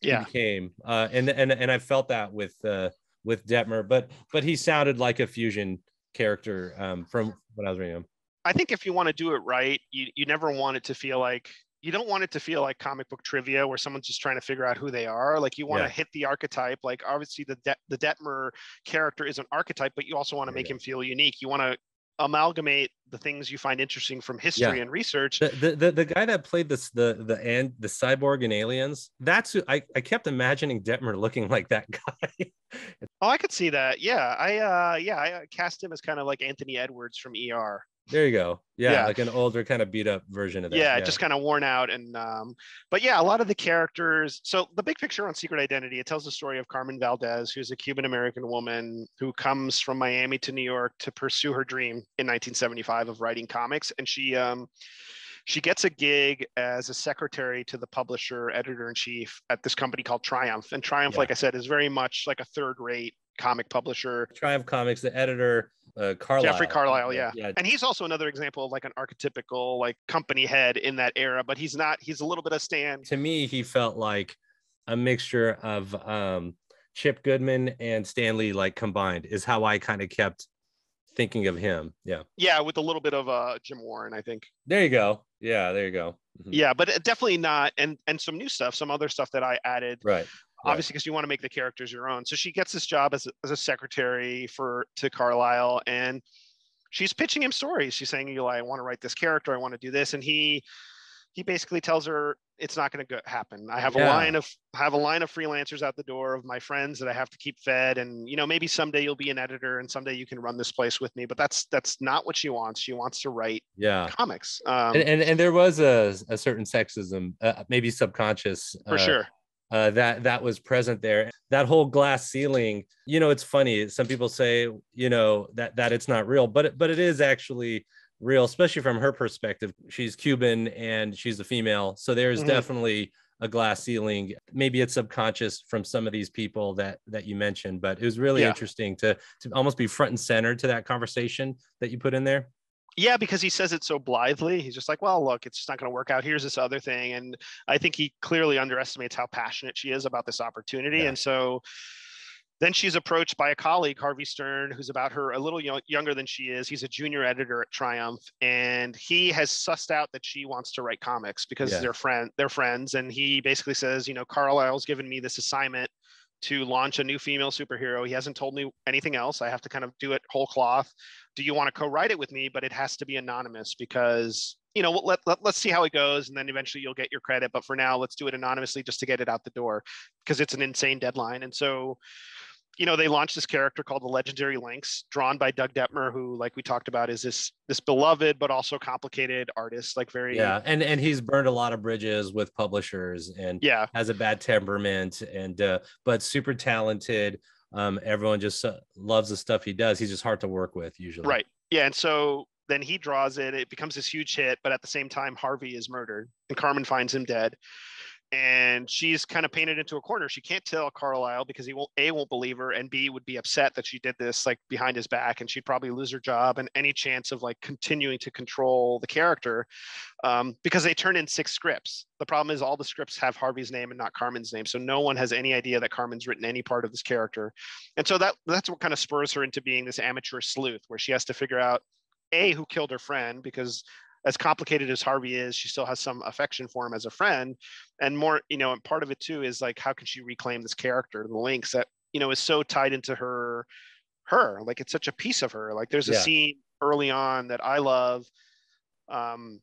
yeah. he became. Uh, and and and I felt that with uh, with Detmer, but but he sounded like a fusion character um, from what I was reading him. I think if you want to do it right, you you never want it to feel like you don't want it to feel like comic book trivia where someone's just trying to figure out who they are. Like you want yeah. to hit the archetype. Like obviously the De- the Detmer character is an archetype, but you also want to make him feel unique. You want to amalgamate the things you find interesting from history yeah. and research. The, the, the the guy that played this the the and the cyborg in Aliens. That's who I I kept imagining Detmer looking like that guy. oh, I could see that. Yeah, I uh yeah I uh, cast him as kind of like Anthony Edwards from ER. There you go. Yeah, yeah, like an older kind of beat up version of that. Yeah, yeah. just kind of worn out and um but yeah, a lot of the characters. So the big picture on Secret Identity, it tells the story of Carmen Valdez, who's a Cuban American woman who comes from Miami to New York to pursue her dream in 1975 of writing comics and she um she gets a gig as a secretary to the publisher editor in chief at this company called Triumph. And Triumph, yeah. like I said, is very much like a third rate comic publisher. Triumph Comics, the editor uh, Carlisle. Jeffrey Carlisle, yeah. yeah. And he's also another example of like an archetypical like company head in that era, but he's not, he's a little bit of Stan. To me, he felt like a mixture of um, Chip Goodman and Stanley like combined is how I kind of kept thinking of him. Yeah. Yeah, with a little bit of uh Jim Warren, I think. There you go. Yeah, there you go. Mm-hmm. Yeah, but definitely not and and some new stuff, some other stuff that I added. Right obviously because you want to make the characters your own. So she gets this job as a, as a secretary for to Carlisle, and she's pitching him stories. She's saying, "You, I want to write this character. I want to do this," and he he basically tells her it's not going to happen. I have yeah. a line of have a line of freelancers out the door of my friends that I have to keep fed, and you know maybe someday you'll be an editor and someday you can run this place with me. But that's that's not what she wants. She wants to write yeah comics. Um, and, and, and there was a a certain sexism, uh, maybe subconscious, for uh, sure uh, that that was present there. That whole glass ceiling, you know, it's funny. Some people say, you know, that that it's not real, but it, but it is actually real, especially from her perspective. She's Cuban and she's a female, so there's mm-hmm. definitely a glass ceiling. Maybe it's subconscious from some of these people that that you mentioned, but it was really yeah. interesting to to almost be front and center to that conversation that you put in there. Yeah, because he says it so blithely. He's just like, well, look, it's just not going to work out. Here's this other thing. And I think he clearly underestimates how passionate she is about this opportunity. Yeah. And so then she's approached by a colleague, Harvey Stern, who's about her a little young, younger than she is. He's a junior editor at Triumph, and he has sussed out that she wants to write comics because yeah. they're friend they're friends. And he basically says, you know, Carlisle's given me this assignment to launch a new female superhero. He hasn't told me anything else. I have to kind of do it whole cloth. Do you want to co-write it with me? But it has to be anonymous because you know, let, let, let's see how it goes. And then eventually you'll get your credit. But for now, let's do it anonymously just to get it out the door because it's an insane deadline. And so, you know, they launched this character called the Legendary Lynx, drawn by Doug Detmer, who, like we talked about, is this this beloved but also complicated artist, like very yeah, and and he's burned a lot of bridges with publishers, and yeah, has a bad temperament, and uh, but super talented. Um, everyone just uh, loves the stuff he does. He's just hard to work with usually. Right. Yeah, and so then he draws it. It becomes this huge hit, but at the same time, Harvey is murdered, and Carmen finds him dead and she's kind of painted into a corner. She can't tell Carlisle because he won't a won't believe her, and b would be upset that she did this like behind his back, and she'd probably lose her job and any chance of like continuing to control the character, um, because they turn in six scripts. The problem is all the scripts have Harvey's name and not Carmen's name, so no one has any idea that Carmen's written any part of this character, and so that that's what kind of spurs her into being this amateur sleuth, where she has to figure out a who killed her friend because as complicated as Harvey is, she still has some affection for him as a friend. And more, you know, and part of it too is like, how can she reclaim this character, the Lynx that, you know, is so tied into her, her, like it's such a piece of her. Like there's a yeah. scene early on that I love. Um,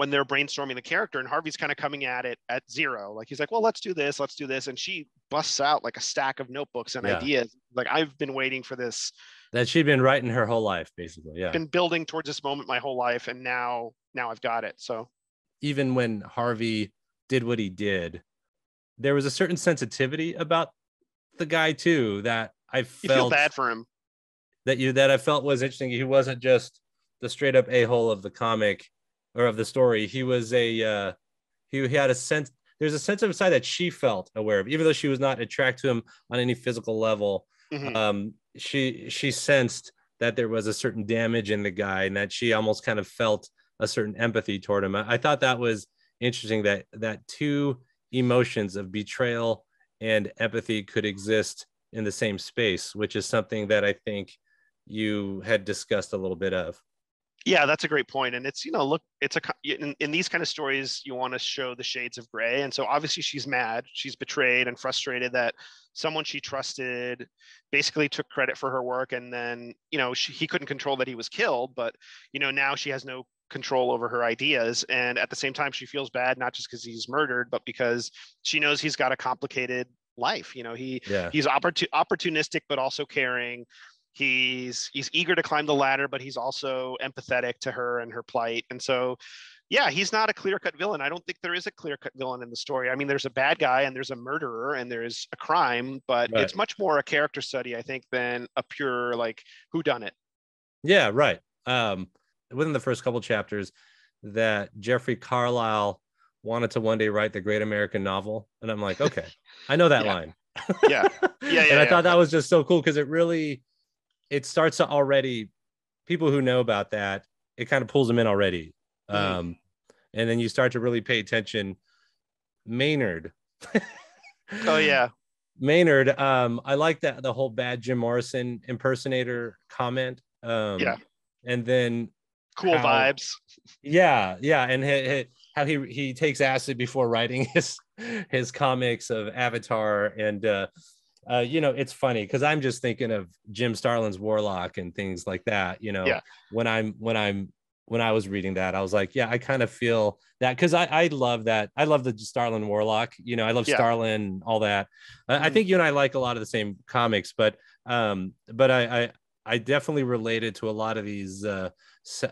when they're brainstorming the character and Harvey's kind of coming at it at zero. Like he's like, well, let's do this, let's do this. And she busts out like a stack of notebooks and yeah. ideas. Like I've been waiting for this that she'd been writing her whole life basically yeah been building towards this moment my whole life and now now i've got it so even when harvey did what he did there was a certain sensitivity about the guy too that i felt you feel bad for him that you that i felt was interesting he wasn't just the straight up a-hole of the comic or of the story he was a uh he, he had a sense there's a sense of side that she felt aware of even though she was not attracted to him on any physical level mm-hmm. um she she sensed that there was a certain damage in the guy and that she almost kind of felt a certain empathy toward him. I, I thought that was interesting that that two emotions of betrayal and empathy could exist in the same space, which is something that I think you had discussed a little bit of yeah that's a great point and it's you know look it's a in, in these kind of stories you want to show the shades of gray and so obviously she's mad she's betrayed and frustrated that someone she trusted basically took credit for her work and then you know she, he couldn't control that he was killed but you know now she has no control over her ideas and at the same time she feels bad not just because he's murdered but because she knows he's got a complicated life you know he yeah. he's opportun- opportunistic but also caring he's he's eager to climb the ladder but he's also empathetic to her and her plight. And so yeah he's not a clear-cut villain. I don't think there is a clear-cut villain in the story. I mean there's a bad guy and there's a murderer and there's a crime but right. it's much more a character study i think than a pure like who done it yeah right. Um within the first couple chapters that jeffrey carlisle wanted to one day write the great american novel and i'm like okay i know that yeah. line. Yeah. Yeah, yeah and i yeah. thought that was just so cool because it really it starts to already people who know about that it kind of pulls them in already. Mm. um and then you start to really pay attention. Maynard. Oh yeah. Maynard um i like that the whole bad jim morrison impersonator comment. Um yeah. and then cool how, vibes. Yeah yeah. And he, he, how he he takes acid before writing his his comics of avatar. And uh uh, you know, it's funny because I'm just thinking of Jim Starlin's Warlock and things like that. You know, yeah. when I'm when I'm when I was reading that, I was like, yeah, I kind of feel that because I I love that. I love the Starlin Warlock. You know, I love yeah. Starlin, all that. Mm-hmm. I think you and I like a lot of the same comics, but um, but I I, I definitely related to a lot of these uh,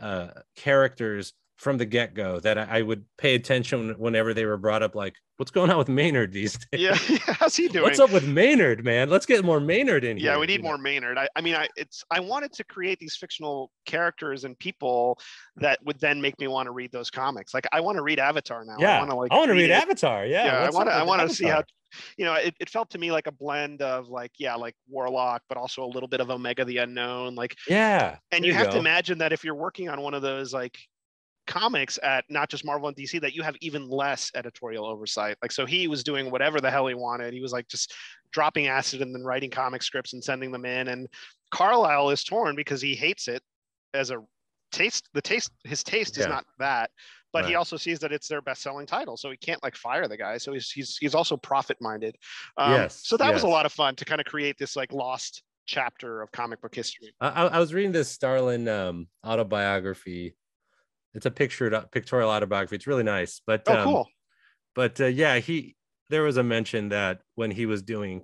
uh characters from the get go that I, I, would pay attention whenever they were brought up. Like, what's going on with Maynard these days? Yeah, how's he doing? What's up with Maynard, man? Let's get more Maynard in here. Yeah, we need more know? Maynard. I, I mean, I it's I wanted to create these fictional characters and people that would then make me want to read those comics. Like, I want to read Avatar now. Yeah, I want to like. I want to read, read Avatar. Yeah, yeah. I want to. I want to see how you know, it, it felt to me like a blend of like, yeah, like Warlock, but also a little bit of Omega the Unknown. Like, yeah. And you, you have go. to imagine that if you're working on one of those like comics at not just Marvel and DC that you have even less editorial oversight. Like, so he was doing whatever the hell he wanted. He was like just dropping acid and then writing comic scripts and sending them in. And Carlisle is torn because he hates it as a taste. The taste, his taste yeah. is not that, but right. he also sees that it's their best-selling title, so he can't like fire the guy. So he's he's he's also profit-minded. Um, yes. So that yes. was a lot of fun to kind of create this like lost chapter of comic book history. I, I was reading this Starlin um, autobiography it's a pictured pictorial autobiography. It's really nice. But oh, um, cool. But uh, yeah, he there was a mention that when he was doing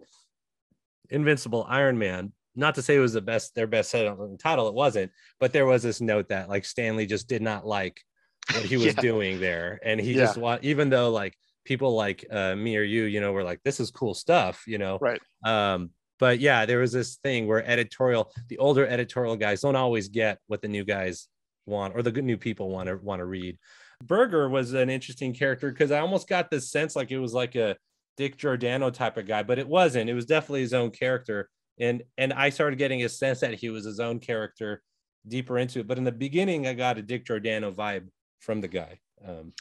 Invincible Iron Man, not to say it was the best their best selling title, it wasn't, but there was this note that like Stanley just did not like what he was Yeah. doing there, and he Yeah. just want even though like people like uh, me or you, you know, were like this is cool stuff, you know, Right. um, but yeah, there was this thing where editorial, the older editorial guys don't always get what the new guys want or the good new people want to want to read. Berger was an interesting character because I almost got this sense like it was like a Dick Giordano type of guy, but it wasn't. It was definitely his own character, and and I started getting a sense that he was his own character deeper into it. But in the beginning, I got a Dick Giordano vibe from the guy. Um,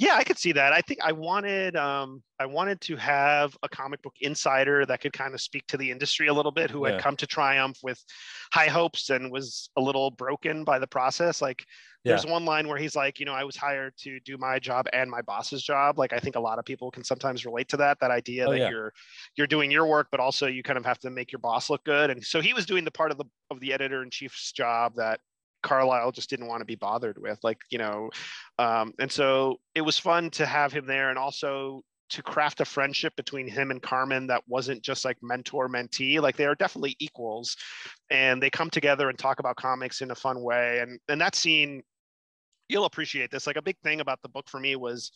Yeah, I could see that. I think I wanted um I wanted to have a comic book insider that could kind of speak to the industry a little bit who Yeah. had come to Triumph with high hopes and was a little broken by the process. Like there's one line where he's like, you know, I was hired to do my job and my boss's job. Like I think a lot of people can sometimes relate to that that idea Oh, that yeah. you're you're doing your work but also you kind of have to make your boss look good. And so he was doing the part of the of the editor in chief's job that Carlisle just didn't want to be bothered with, like you know, um, and so it was fun to have him there, and also to craft a friendship between him and Carmen that wasn't just like mentor mentee, like they are definitely equals, and they come together and talk about comics in a fun way, and and that scene, you'll appreciate this. Like a big thing about the book for me was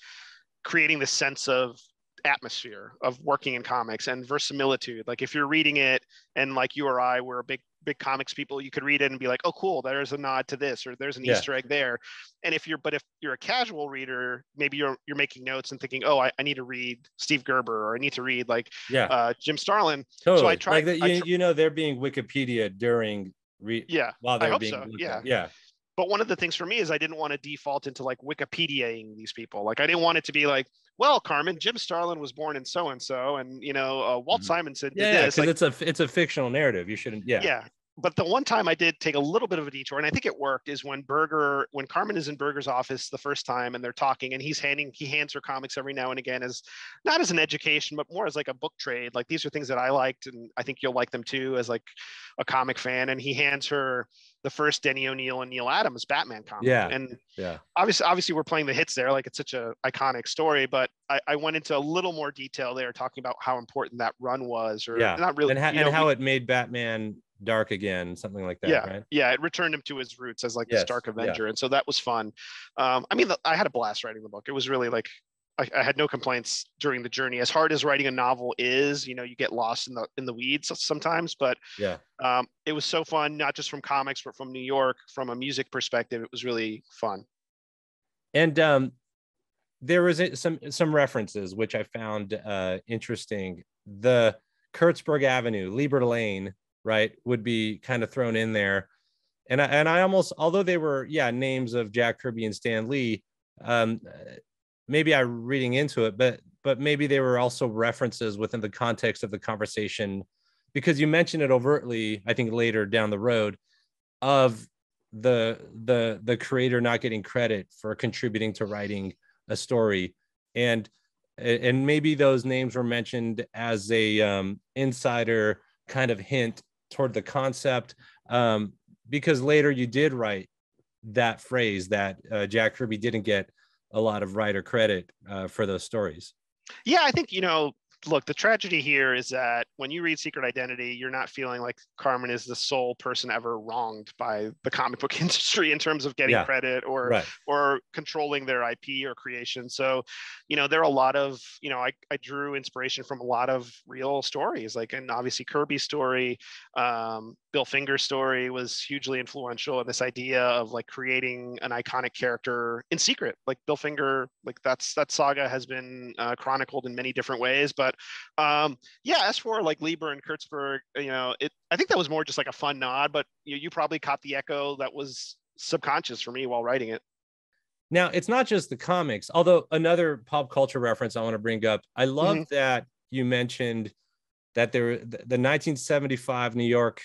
creating the sense of atmosphere of working in comics and verisimilitude like if you're reading it and like you or i were a big big comics people you could read it and be like oh cool there's a nod to this or there's an Yeah. easter egg there and if you're but if you're a casual reader maybe you're you're making notes and thinking oh i, I need to read steve gerber or i need to read like yeah, uh, jim starlin totally. I try. like that, you, tr- you know, they're being Wikipedia during yeah while I they're hope being so, yeah. yeah, but one of the things for me is I didn't want to default into like Wikipediaing these people. Like I didn't want it to be like, well, Carmen, Jim Starlin was born in so and so, and you know, uh, Walt Mhm. Simonson did yeah, this. because Like, it's a it's a fictional narrative. You shouldn't. Yeah, yeah. But the one time I did take a little bit of a detour, and I think it worked, is when Berger, when Carmen is in Berger's office the first time, and they're talking, and he's handing, he hands her comics every now and again as, not as an education, but more as like a book trade. Like these are things that I liked, and I think you'll like them too, as like a comic fan. And he hands her the first Denny O'Neil and Neal Adams Batman comic. Yeah. And yeah. obviously obviously we're playing the hits there like it's such a iconic story but I, I went into a little more detail there talking about how important that run was or Yeah. not really and, ha- and know, how we- it made Batman dark again, something like that, yeah right? yeah it returned him to his roots as like Yes, the stark yeah. avenger and so that was fun um i mean the, i had a blast writing the book it was really like I, I had no complaints during the journey as hard as writing a novel is you know you get lost in the in the weeds sometimes but Yeah. um it was so fun not just from comics but from new york from a music perspective it was really fun And um, there was a- some some references which I found uh, interesting. The Kurtzberg Avenue, Lieber Lane, right, would be kind of thrown in there, and I, and I almost, although they were yeah names of Jack Kirby and Stan Lee, um, maybe I'm reading into it, but but maybe they were also references within the context of the conversation, because you mentioned it overtly. I think later down the road, of the the the creator not getting credit for contributing to writing a story and and maybe those names were mentioned as a um, insider kind of hint toward the concept um, because later you did write that phrase that uh, jack kirby didn't get a lot of writer credit uh, for those stories. Yeah, I think, you know, look, the tragedy here is that when you read Secret Identity, you're not feeling like Carmen is the sole person ever wronged by the comic book industry in terms of getting Yeah. credit or right or controlling their IP or creation. So, you know, there are a lot of, you know, I, I drew inspiration from a lot of real stories, like, and obviously Kirby's story, um, Bill Finger's story was hugely influential in this idea of like creating an iconic character in secret. Like Bill Finger, like that's, that saga has been uh, chronicled in many different ways. But um, yeah, as for like Lieber and Kurtzberg, you know, it, I think that was more just like a fun nod, but you, you probably caught the echo that was subconscious for me while writing it. Now, it's not just the comics, although another pop culture reference I want to bring up. I love Mm-hmm. that you mentioned that there the, the 1975 New York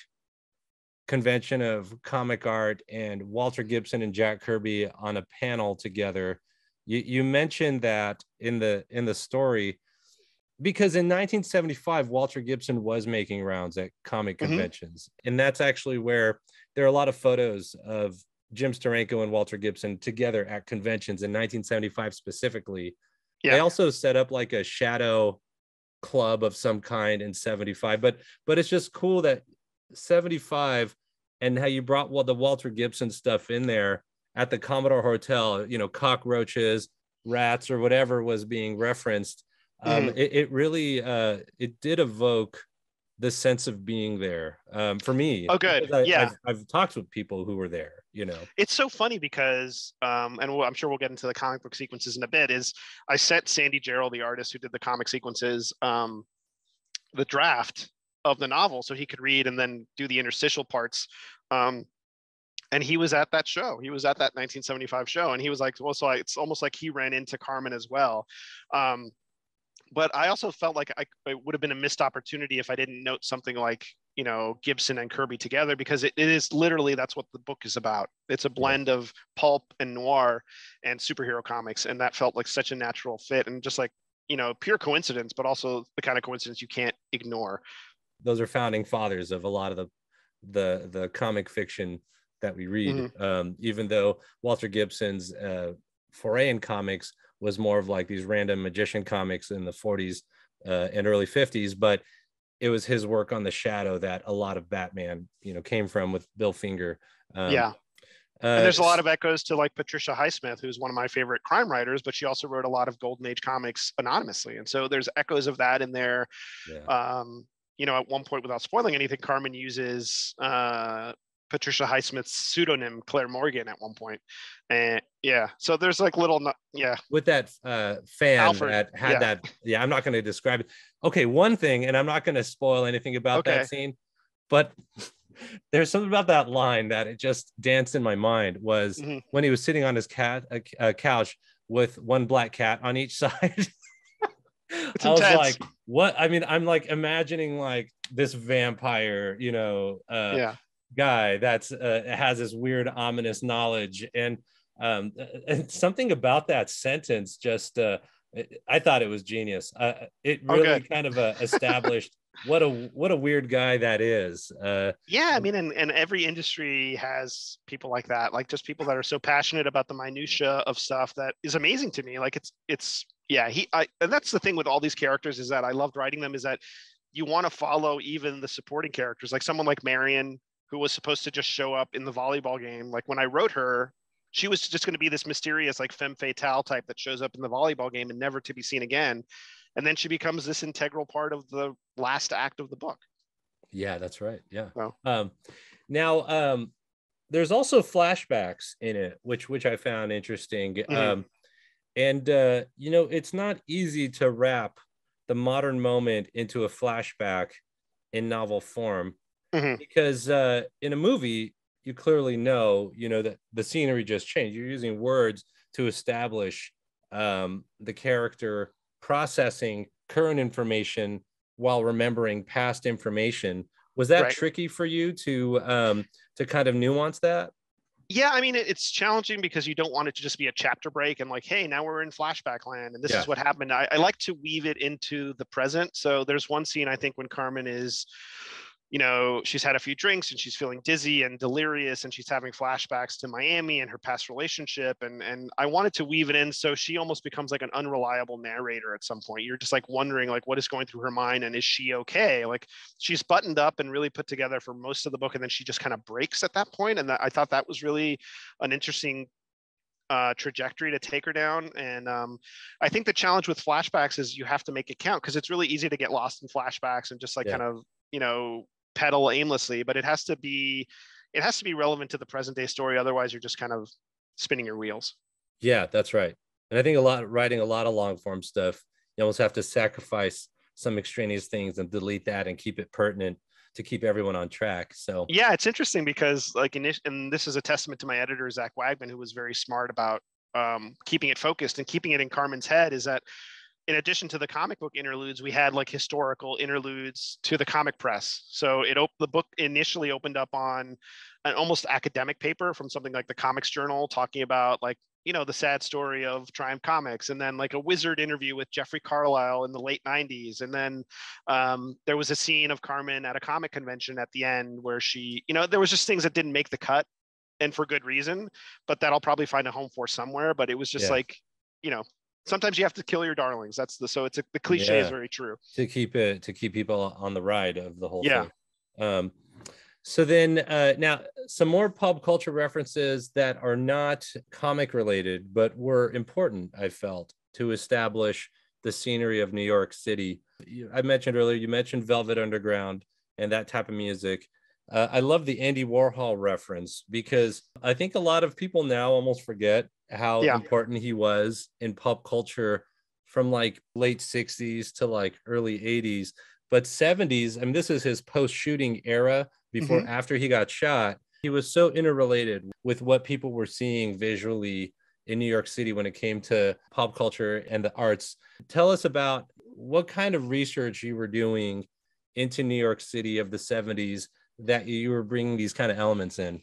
convention of comic art and Walter Gibson and Jack Kirby on a panel together. You, you mentioned that in the in the story because in 1975 Walter Gibson was making rounds at comic Mhm. conventions and that's actually where there are a lot of photos of Jim Steranko and Walter Gibson together at conventions in 1975 specifically. Yeah. They also set up like a shadow club of some kind in 75 but but it's just cool that 75 and how you brought well, the Walter Gibson stuff in there at the Commodore Hotel, you know, cockroaches, rats, or whatever was being referenced. Um, Mhm. it, it really uh, it did evoke the sense of being there um, for me. Oh, good. I, Yeah. I've, I've talked with people who were there. You know, it's so funny because um, and we'll, i'm sure we'll get into the comic book sequences in a bit is i sent sandy jarrell the artist who did the comic sequences um, the draft of the novel so he could read and then do the interstitial parts um, and he was at that show he was at that 1975 show and he was like well so I, it's almost like he ran into carmen as well um, but i also felt like I, it would have been a missed opportunity if i didn't note something like you know gibson and kirby together because it, it is literally that's what the book is about it's a blend of pulp and noir and superhero comics and that felt like such a natural fit and just like you know pure coincidence but also the kind of coincidence you can't ignore those are founding fathers of a lot of the the the comic fiction that we read. Mm-hmm. Um, even though Walter Gibson's uh, foray in comics was more of like these random magician comics in the 40s uh, and early 50s, but it was his work on the Shadow that a lot of Batman, you know, came from with Bill Finger. Um, yeah uh, and there's a lot of echoes to like patricia highsmith who's one of my favorite crime writers but she also wrote a lot of golden age comics anonymously and so there's echoes of that in there yeah. um, you know, at one point, without spoiling anything, Carmen uses uh, Patricia Highsmith's pseudonym Claire Morgan at one point, and yeah, so there's like little, yeah, with that uh, fan Alfred, that had yeah. that. Yeah, I'm not going to describe it. Okay, one thing, and I'm not going to spoil anything about Okay. that scene, but there's something about that line that it just danced in my mind was Mhm. when he was sitting on his cat uh, uh, couch with one black cat on each side. It's I was like, what? I mean, I'm like imagining like this vampire, you know, uh, yeah, guy that's uh, has this weird ominous knowledge and um and something about that sentence just uh i thought it was genius uh, it really Okay. kind of uh, established what a what a weird guy that is uh yeah. I mean, and, and every industry has people like that, like just people that are so passionate about the minutia of stuff that is amazing to me. Like it's, it's, yeah. He, I, and that's the thing with all these characters is that I loved writing them. Is that you want to follow even the supporting characters, like someone like Marion, who was supposed to just show up in the volleyball game. Like when I wrote her, she was just going to be this mysterious, like femme fatale type that shows up in the volleyball game and never to be seen again. And then she becomes this integral part of the last act of the book. yeah that's right yeah um now um there's also flashbacks in it which which i found interesting Mhm. um and uh you know it's not easy to wrap the modern moment into a flashback in novel form Mhm. because uh in a movie you clearly know you know that the scenery just changed you're using words to establish um the character processing current information while remembering past information was that Right. tricky for you to um to kind of nuance that Yeah, I mean, it's challenging because you don't want it to just be a chapter break and like, hey, now we're in flashback land and this Yeah. is what happened. I, I like to weave it into the present. So there's one scene I think when Carmen is, you know, she's had a few drinks and she's feeling dizzy and delirious and she's having flashbacks to Miami and her past relationship. And and I wanted to weave it in so she almost becomes like an unreliable narrator at some point. You're just like wondering like what is going through her mind and is she okay? Like she's buttoned up and really put together for most of the book and then she just kind of breaks at that point. and that, i thought that was really an interesting uh, trajectory to take her down and um, i think the challenge with flashbacks is you have to make it count because it's really easy to get lost in flashbacks and just like Yeah. kind of you know pedal aimlessly but it has to be it has to be relevant to the present day story otherwise you're just kind of spinning your wheels Yeah, that's right. And I think a lot writing a lot of long form stuff, you almost have to sacrifice some extraneous things and delete that and keep it pertinent to keep everyone on track. So Yeah, it's interesting because like init- and this is a testament to my editor Zack Wagman, who was very smart about um, keeping it focused and keeping it in Carmen's head. Is that in addition to the comic book interludes, we had like historical interludes to the comic press. So it op- the book initially opened up on an almost academic paper from something like the Comics Journal, talking about like you know the sad story of Triumph Comics, and then like a wizard interview with Jeffrey Carlisle in the late '90s, and then um, there was a scene of Carmen at a comic convention at the end where she, you know, there was just things that didn't make the cut. and for good reason, but that I'll probably find a home for somewhere. But it was just Yeah. like, you know, sometimes you have to kill your darlings. That's the so it's a, the cliche is very true. to keep it to keep people on the ride of the whole Yeah. thing. Um, so then uh, now some more pop culture references that are not comic related but were important. I felt to establish the scenery of New York City. I mentioned earlier. You mentioned Velvet Underground and that type of music. Uh, I love the Andy Warhol reference because I think a lot of people now almost forget how Yeah. important he was in pop culture from like late 60s to like early 80s but 70s I mean this is his post shooting era before mm-hmm. after he got shot he was so interrelated with what people were seeing visually in New York City when it came to pop culture and the arts tell us about what kind of research you were doing into New York City of the 70s that you were bringing these kind of elements in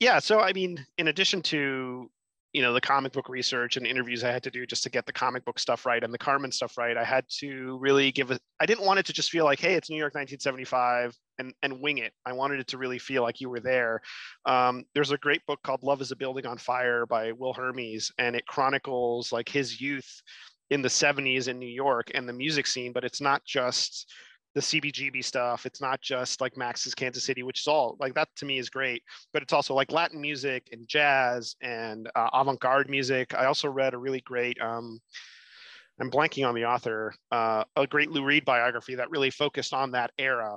Yeah. So I mean, in addition to you know the comic book research and interviews I had to do just to get the comic book stuff right and the Carmen stuff right, I had to really give it. I didn't want it to just feel like, hey, it's New York 1975 and and wing it. I wanted it to really feel like you were there. Um, there's a great book called Love Is a Building on Fire by Will Hermes, and it chronicles like his youth in the 70s in New York and the music scene, but it's not just the CBGB stuff. It's not just like Max's Kansas City, which is all like that to me is great, but it's also like Latin music and jazz and uh, avant-garde music. I also read a really great, um, I'm blanking on the author, uh, a great Lou Reed biography that really focused on that era.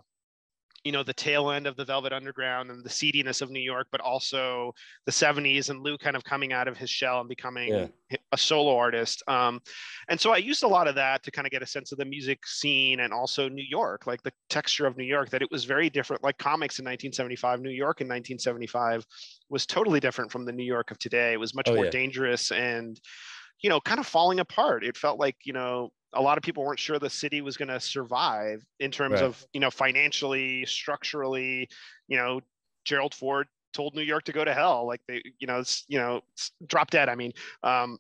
You know, the tail end of the Velvet Underground and the seediness of New York, but also the 70s and Lou kind of coming out of his shell and becoming Yeah. a solo artist. Um, and so I used a lot of that to kind of get a sense of the music scene and also New York, like the texture of New York, that it was very different. Like comics in 1975, New York in 1975 was totally different from the New York of today. It was much Oh, more yeah. dangerous and, you know, kind of falling apart. It felt like, you know, a lot of people weren't sure the city was going to survive in terms Right. of, you know, financially, structurally, you know, Gerald Ford told New York to go to hell. Like they, you know, it's, you know, it's drop dead. I mean, um,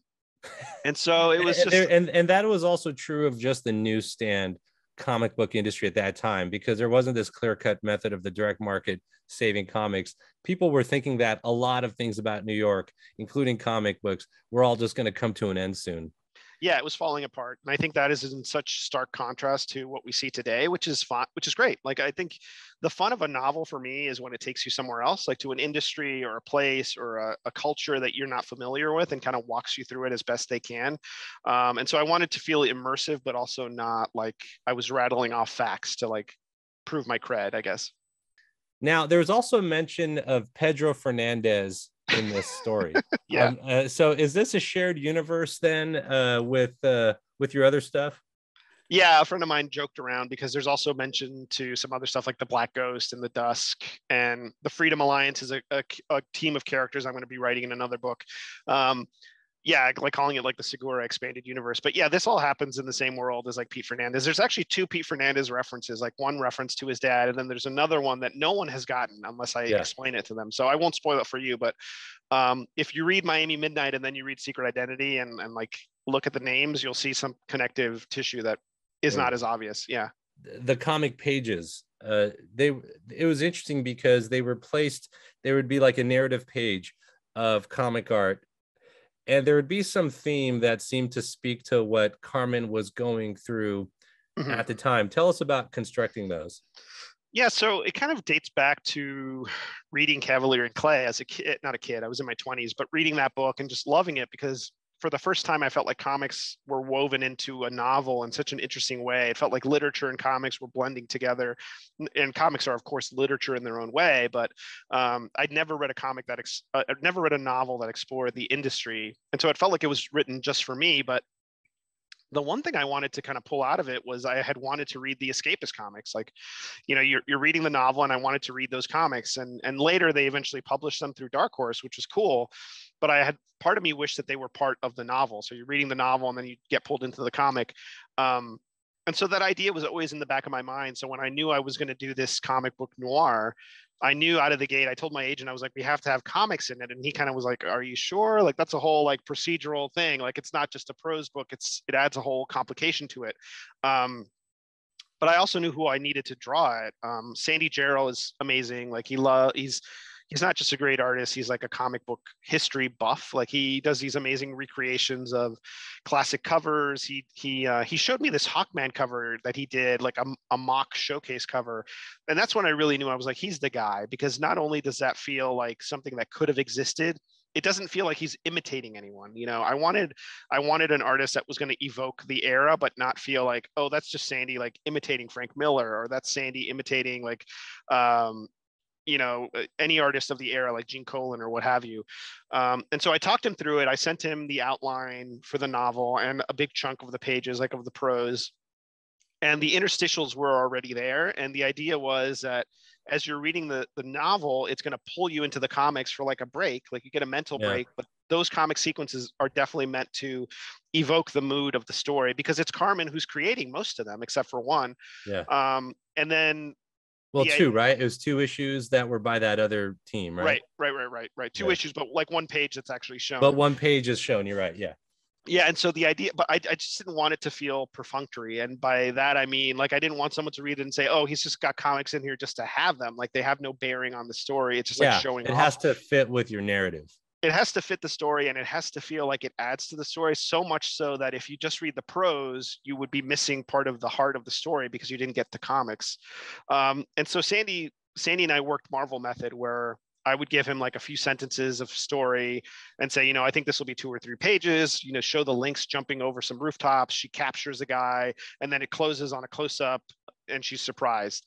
and so it was and, just, and and that was also true of just the newsstand comic book industry at that time because there wasn't this clear cut method of the direct market saving comics people were thinking that a lot of things about new york including comic books were all just going to come to an end soon yeah, it was falling apart. And I think that is in such stark contrast to what we see today, which is fun, which is great. Like I think the fun of a novel for me is when it takes you somewhere else, like to an industry or a place or a, a culture that you're not familiar with and kind of walks you through it as best they can. Um, and so I wanted to feel immersive, but also not like I was rattling off facts to like prove my cred, I guess. now there was also a mention of pedro fernandez in this story Yeah. Um, uh, so is this a shared universe then uh, with uh, with your other stuff Yeah, a friend of mine joked around because there's also mention to some other stuff like the Black Ghost and the Dusk and the Freedom Alliance is a, a, a team of characters I'm going to be writing in another book. Um, yeah, like calling it like the Segura expanded universe. But yeah, this all happens in the same world as like Pete Fernandez. There's actually two Pete Fernandez references, like one reference to his dad, and then there's another one that no one has gotten unless I Yeah. explain it to them. So I won't spoil it for you, but um, if you read Miami Midnight and then you read Secret Identity and, and like look at the names, you'll see some connective tissue that is Yeah. not as obvious. Yeah. the comic pages uh they it was interesting because they were placed there would be like a narrative page of comic art and there would be some theme that seemed to speak to what carmen was going through Mhm. at the time tell us about constructing those Yeah, so it kind of dates back to reading Cavalier and Clay as a kid, not a kid, I was in my 20s, but reading that book and just loving it because for the first time I felt like comics were woven into a novel in such an interesting way. It felt like literature and comics were blending together. And comics are, of course, literature in their own way, but um, I'd never read a comic that, ex- uh, I'd never read a novel that explored the industry. And so it felt like it was written just for me, but the one thing I wanted to kind of pull out of it was I had wanted to read the escapist comics. Like, you know, you're, you're reading the novel and I wanted to read those comics. And, and later they eventually published them through Dark Horse, which was cool. But I had part of me wished that they were part of the novel. So you're reading the novel and then you get pulled into the comic. Um, and so that idea was always in the back of my mind. So when I knew I was going to do this comic book noir, I knew out of the gate, I told my agent, I was like, we have to have comics in it. And he kind of was like, are you sure? Like that's a whole like procedural thing. Like it's not just a prose book. It's, it adds a whole complication to it. Um, but I also knew who I needed to draw it. Um, Sandy Jarrell is amazing. Like he love, he's, he's not just a great artist he's like a comic book history buff like he does these amazing recreations of classic covers he he uh, he showed me this hawkman cover that he did like a, a mock showcase cover and that's when i really knew i was like he's the guy because not only does that feel like something that could have existed it doesn't feel like he's imitating anyone you know? I wanted i wanted an artist that was going to evoke the era but not feel like oh that's just sandy like imitating frank miller or that's sandy imitating like um you know uh, any artist of the era like gene colan or what have you. Um, and so i talked him through it. I sent him the outline for the novel and a big chunk of the pages like of the prose. And the interstitials were already there. And the idea was that as you're reading the the novel it's going to pull you into the comics for like a break like you get a mental yeah. break. But those comic sequences are definitely meant to evoke the mood of the story because it's carmen who's creating most of them except for one. Yeah. Um and then well yeah, two right? It was two issues that were by that other team right? Right right right right right. Two issues but like one page that's actually shown. But one page is shown you're right yeah. Yeah and so the idea but I, I just didn't want it to feel perfunctory and by that i mean like i didn't want someone to read it and say oh he's just got comics in here just to have them like they have no bearing on the story it's just yeah, like showing it off. has to fit with your narrative it has to fit the story and it has to feel like it adds to the story so much so that if you just read the prose you would be missing part of the heart of the story because you didn't get the comics um, and so sandy sandy and i worked marvel method where I would give him like a few sentences of story and say, you know, I think this will be two or three pages, you know, show the Lynx jumping over some rooftops. She captures a guy and then it closes on a close up and she's surprised.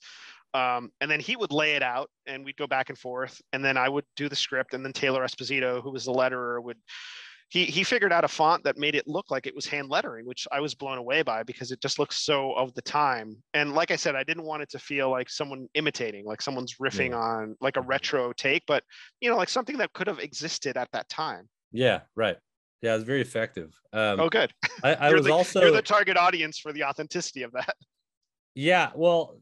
Um, and then he would lay it out and we'd go back and forth. And then I would do the script. And then Taylor Esposito, who was the letterer, would he he figured out a font that made it look like it was hand lettering, which I was blown away by because it just looks so of the time. And like I said, I didn't want it to feel like someone imitating, like someone's riffing yeah. on like a retro take, but you know, like something that could have existed at that time. Yeah, right. Yeah, it was very effective. Um, oh, good. I, I was the, also you're the target audience for the authenticity of that. Yeah, well,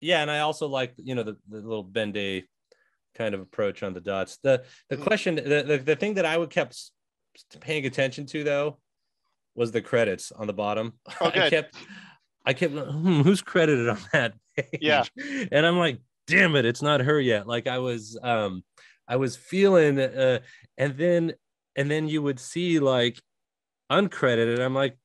yeah, and I also like you know the, the little Ben Day kind of approach on the dots. The the mm-hmm. question, the, the the thing that I would kept paying attention to though was the credits on the bottom. Oh, I kept, I kept, hmm, who's credited on that page? Yeah, and I'm like, damn it, it's not her yet. Like I was, um, I was feeling, uh, and then, and then you would see like uncredited. I'm like,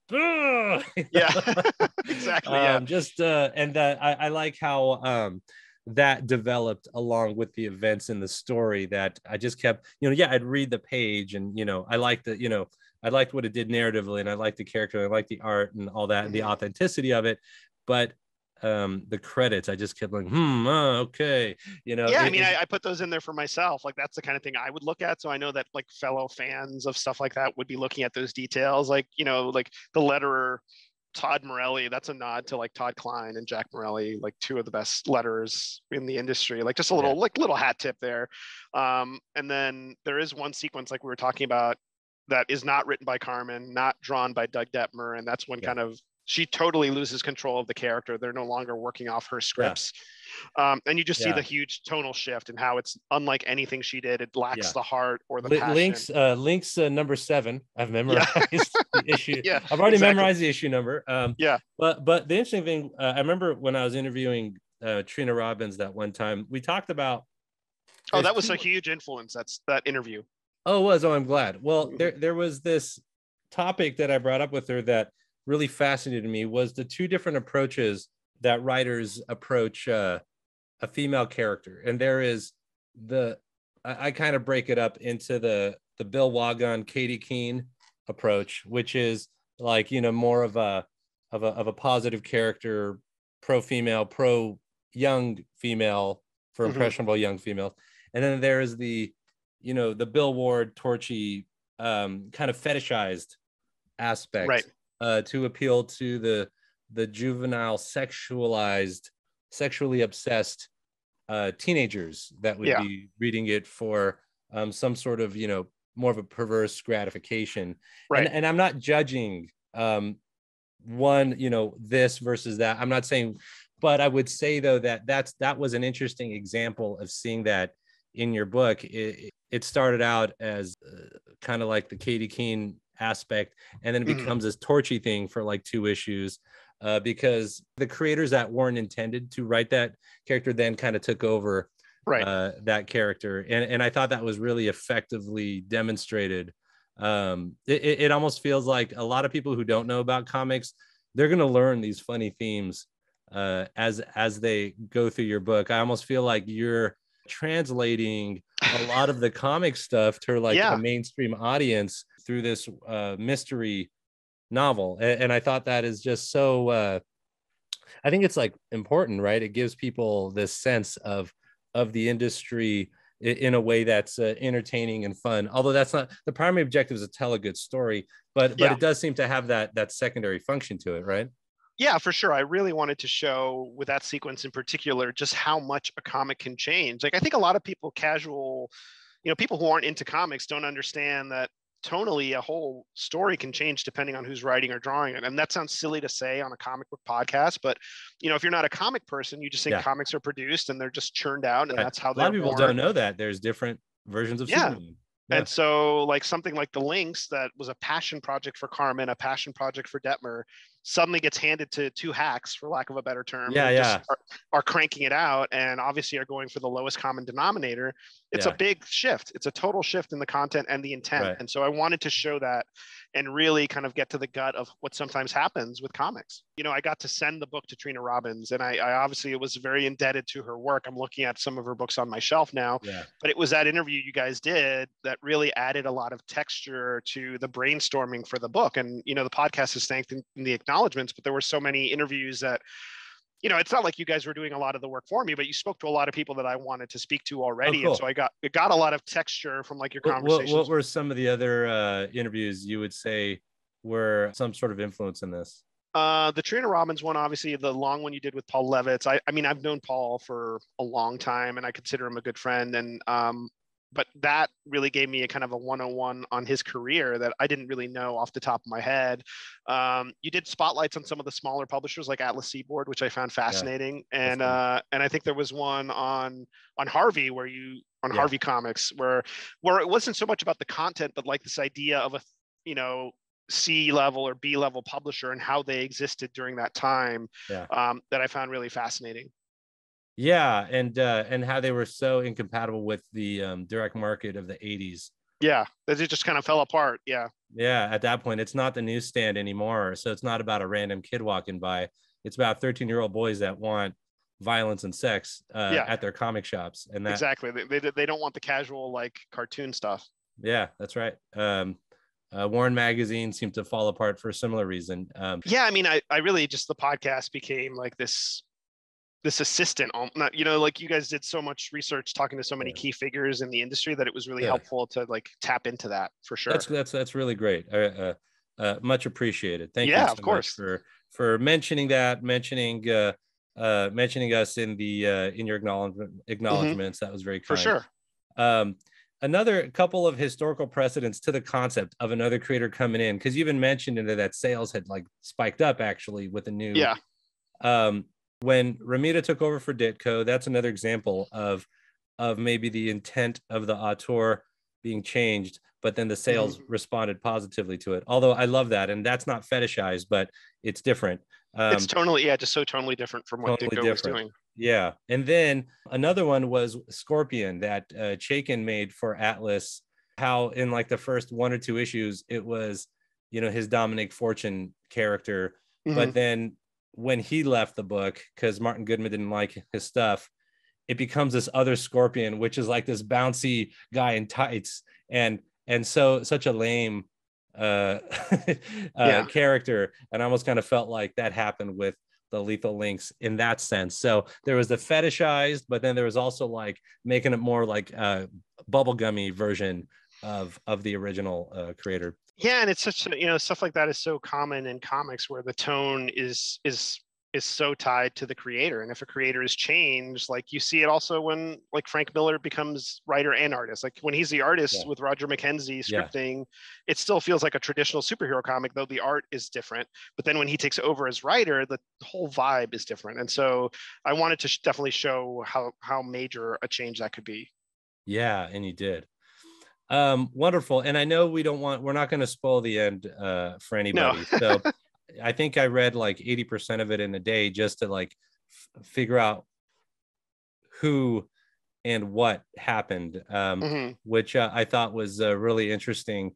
yeah, exactly. Yeah, um, just uh, and that I, I like how um that developed along with the events in the story that I just kept, you know, yeah, I'd read the page and, you know, I liked the, you know, I liked what it did narratively and I liked the character, I liked the art and all that and the mm-hmm. authenticity of it. But um the credits i just kept like hmm uh, okay you know yeah it, i mean I, I, put those in there for myself like that's the kind of thing i would look at so i know that like fellow fans of stuff like that would be looking at those details like you know like the letterer Todd Morelli, that's a nod to like Todd Klein and Jack Morelli, like two of the best letters in the industry. Like just a little yeah. like little hat tip there. Um, and then there is one sequence like we were talking about that is not written by Carmen, not drawn by Doug Detmer, and that's when yeah. kind of she totally loses control of the character. They're no longer working off her scripts. Yeah. Um, and you just yeah. see the huge tonal shift and how it's unlike anything she did. It lacks yeah. the heart or the L- Lynx. Uh, Lynx uh, number seven. I've memorized the issue. Yeah, I've already exactly. memorized the issue number. Um, yeah. But but the interesting thing, uh, I remember when I was interviewing uh, Trina Robbins that one time, we talked about. Oh, that was two... a huge influence. That's that interview. Oh, was oh, I'm glad. Well, there there was this topic that I brought up with her that really fascinated me was the two different approaches that writers approach uh, a female character. And there is the I, I kind of break it up into the the Bill Woggon, Katy Keene approach, which is like you know more of a of a of a positive character, pro female, pro young female for mm-hmm. impressionable young females. And then there is the you know the Bill Ward Torchy um, kind of fetishized aspect right uh, to appeal to the the juvenile sexualized sexually obsessed uh, teenagers that would yeah. be reading it for um, some sort of you know more of a perverse gratification. Right. and, and i'm not judging um, one you know this versus that. I'm not saying but i would say though that that's that was an interesting example of seeing that in your book. It, it started out as uh, kind of like the katy keene aspect and then it mm-hmm. becomes this torchy thing for like two issues uh, because the creators that weren't intended to write that character then kind of took over right uh, that character and and i thought that was really effectively demonstrated um it, it almost feels like a lot of people who don't know about comics they're going to learn these funny themes uh as as they go through your book i almost feel like you're translating a lot of the comic stuff to like Yeah. a mainstream audience through this uh mystery novel and, and i thought that is just so uh i think it's like important right? It gives people this sense of of the industry in a way that's uh, entertaining and fun although that's not the primary objective is to tell a good story but but Yeah. it does seem to have that that secondary function to it right? Yeah for sure. I really wanted to show with that sequence in particular just how much a comic can change. Like i think a lot of people casual you know people who aren't into comics don't understand that tonally a whole story can change depending on who's writing or drawing it and that sounds silly to say on a comic book podcast but you know if you're not a comic person you just think Yeah. comics are produced and they're just churned out and Right. that's how a lot of people born. don't know that there's different versions of Yeah. Superman. Yeah. And so, like something like the Lynx, that was a passion project for Carmen, a passion project for Detmer, suddenly gets handed to two hacks, for lack of a better term. Yeah, yeah. Are, are cranking it out, and obviously are going for the lowest common denominator. It's Yeah. a big shift. It's a total shift in the content and the intent. Right. And so, I wanted to show that and really kind of get to the gut of what sometimes happens with comics. You know, I got to send the book to Trina Robbins, and I, I obviously was very indebted to her work. I'm looking at some of her books on my shelf now yeah but it was that interview you guys did that really added a lot of texture to the brainstorming for the book and you know the podcast is thanked in, in the acknowledgments but there were so many interviews that you know it's not like you guys were doing a lot of the work for me but you spoke to a lot of people that i wanted to speak to already Oh, cool. and so i got it got a lot of texture from like your what, what, conversations what were some of the other uh interviews you would say were some sort of influence in this Uh, the Trina Robbins one, obviously, the long one you did with Paul Levitz. I, I mean, I've known Paul for a long time, and I consider him a good friend. And um, but that really gave me a kind of a 101 on his career that I didn't really know off the top of my head. Um, you did spotlights on some of the smaller publishers like Atlas Seaboard, which I found fascinating, and cool. uh, and I think there was one on on Harvey where you on Yeah. Harvey Comics where where it wasn't so much about the content, but like this idea of a you know C level or B level publisher and how they existed during that time Yeah. um, that I found really fascinating. Yeah and uh and how they were so incompatible with the um direct market of the 80s Yeah, that it just kind of fell apart. Yeah, yeah at that point it's not the newsstand anymore so it's not about a random kid walking by it's about 13 year old boys that want violence and sex uh, Yeah. at their comic shops and that exactly. They, they, they don't want the casual like cartoon stuff. yeah that's right um uh, Warren magazine seemed to fall apart for a similar reason um Yeah, I mean, I, I really just the podcast became like this this assistant not you know like you guys did so much research talking to so many Yeah. key figures in the industry that it was really Yeah. helpful to like tap into that for sure That's that's that's really great. Uh, uh, uh, much appreciated. Thank you Yeah, so of course. for for mentioning that, mentioning uh, uh, mentioning us in the uh, in your acknowledgement acknowledgments. That was very kind. for sure Um, another couple of historical precedents to the concept of another creator coming in because you even mentioned into that sales had like spiked up actually with a new yeah um, when Romita took over for Ditko, that's another example of of maybe the intent of the auteur being changed, but then the sales responded positively to it. Although I love that, and that's not fetishized, but it's different. Um, it's totally yeah just so totally different from what totally Ditko was doing yeah, and then another one was Scorpion that uh, Chaykin made for Atlas. How in like the first one or two issues, it was you know his Dominic Fortune character Mhm. but then when he left the book because martin goodman didn't like his stuff it becomes this other scorpion which is like this bouncy guy in tights. And and so such a lame uh, uh Yeah. character. And i almost kind of felt like that happened with the lethal lynx in that sense. So there was the fetishized but then there was also like making it more like a bubblegummy version of of the original uh, creator yeah and it's such a you know stuff like that is so common in comics where the tone is is is so tied to the creator and if a creator is changed like you see it also when like frank miller becomes writer and artist like when he's the artist Yeah. with roger mckenzie Yeah. scripting it still feels like a traditional superhero comic though the art is different but then when he takes over as writer the whole vibe is different and so i wanted to sh- definitely show how how major a change that could be Yeah, and you did. Um, wonderful. And I know we don't want we're not going to spoil the end uh for anybody. So I think I read like 80% of it in a day just to like f- figure out who and what happened, um, mm-hmm. which uh, I thought was uh, really interesting.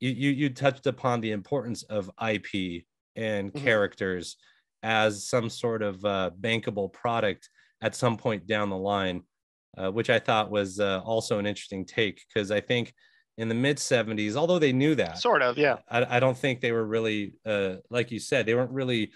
You, you, you touched upon the importance of IP and mm-hmm. characters as some sort of uh, bankable product at some point down the line, uh, which I thought was uh, also an interesting take because I think in the mid 70s, although they knew that, sort of, yeah, I, I don't think they were really, uh, like you said, they weren't really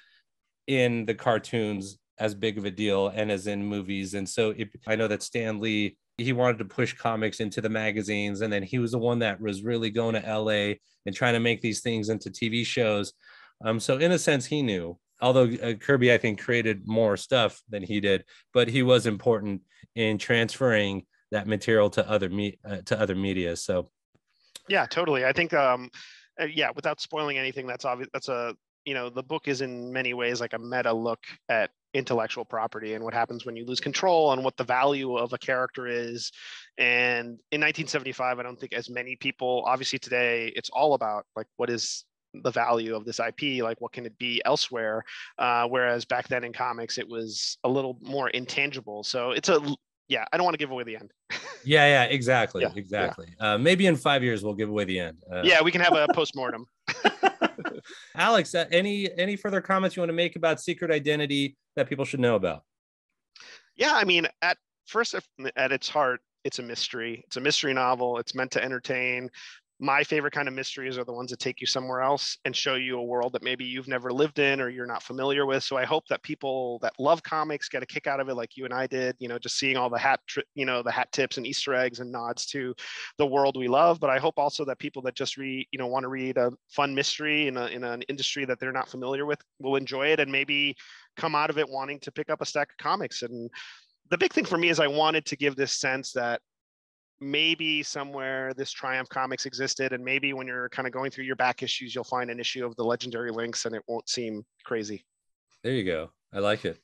in the cartoons as big of a deal and as in movies. And so it, I know that Stan Lee, he wanted to push comics into the magazines. And then he was the one that was really going to LA and trying to make these things into TV shows. Um, so in a sense, he knew, although uh, Kirby, I think, created more stuff than he did, but he was important in transferring that material to other me uh, to other media. So, yeah, totally. I think, um, uh, yeah, without spoiling anything, that's obvious. That's a you know the book is in many ways like a meta look at intellectual property and what happens when you lose control and what the value of a character is and in 1975 i don't think as many people obviously today it's all about like what is the value of this ip like what can it be elsewhere uh, whereas back then in comics it was a little more intangible so it's a yeah i don't want to give away the end yeah yeah exactly yeah, exactly yeah. Uh, maybe in five years we'll give away the end uh, yeah we can have a post-mortem Alex, uh, any any further comments you want to make about secret identity that people should know about? Yeah, I mean, at first, at its heart, it's a mystery. It's a mystery novel. It's meant to entertain my favorite kind of mysteries are the ones that take you somewhere else and show you a world that maybe you've never lived in or you're not familiar with. So I hope that people that love comics get a kick out of it, like you and I did. You know, just seeing all the hat, tri- you know, the hat tips and Easter eggs and nods to the world we love. But I hope also that people that just read, you know, want to read a fun mystery in a, in an industry that they're not familiar with will enjoy it and maybe come out of it wanting to pick up a stack of comics and the big thing for me is I wanted to give this sense that maybe somewhere this Triumph Comics existed, and maybe when you're kind of going through your back issues, you'll find an issue of the Legendary Lynx, and it won't seem crazy. There you go. I like it.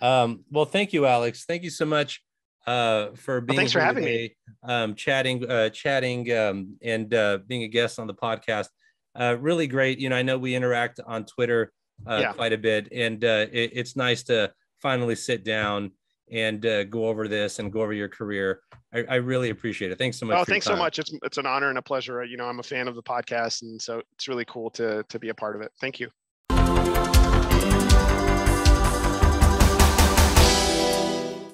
Um, well, thank you, Alex. Thank you so much uh, for being well, thanks for having today, me. Um, chatting, uh, chatting, um, and uh, being a guest on the podcast. Uh, really great. You know, I know we interact on Twitter uh, yeah. quite a bit, and uh, it, it's nice to finally sit down and uh, go over this and go over your career. I, I really appreciate it. Thanks so much. Oh, thanks so much. It's it's an honor and a pleasure. You know, I'm a fan of the podcast, and so it's really cool to to be a part of it. Thank you.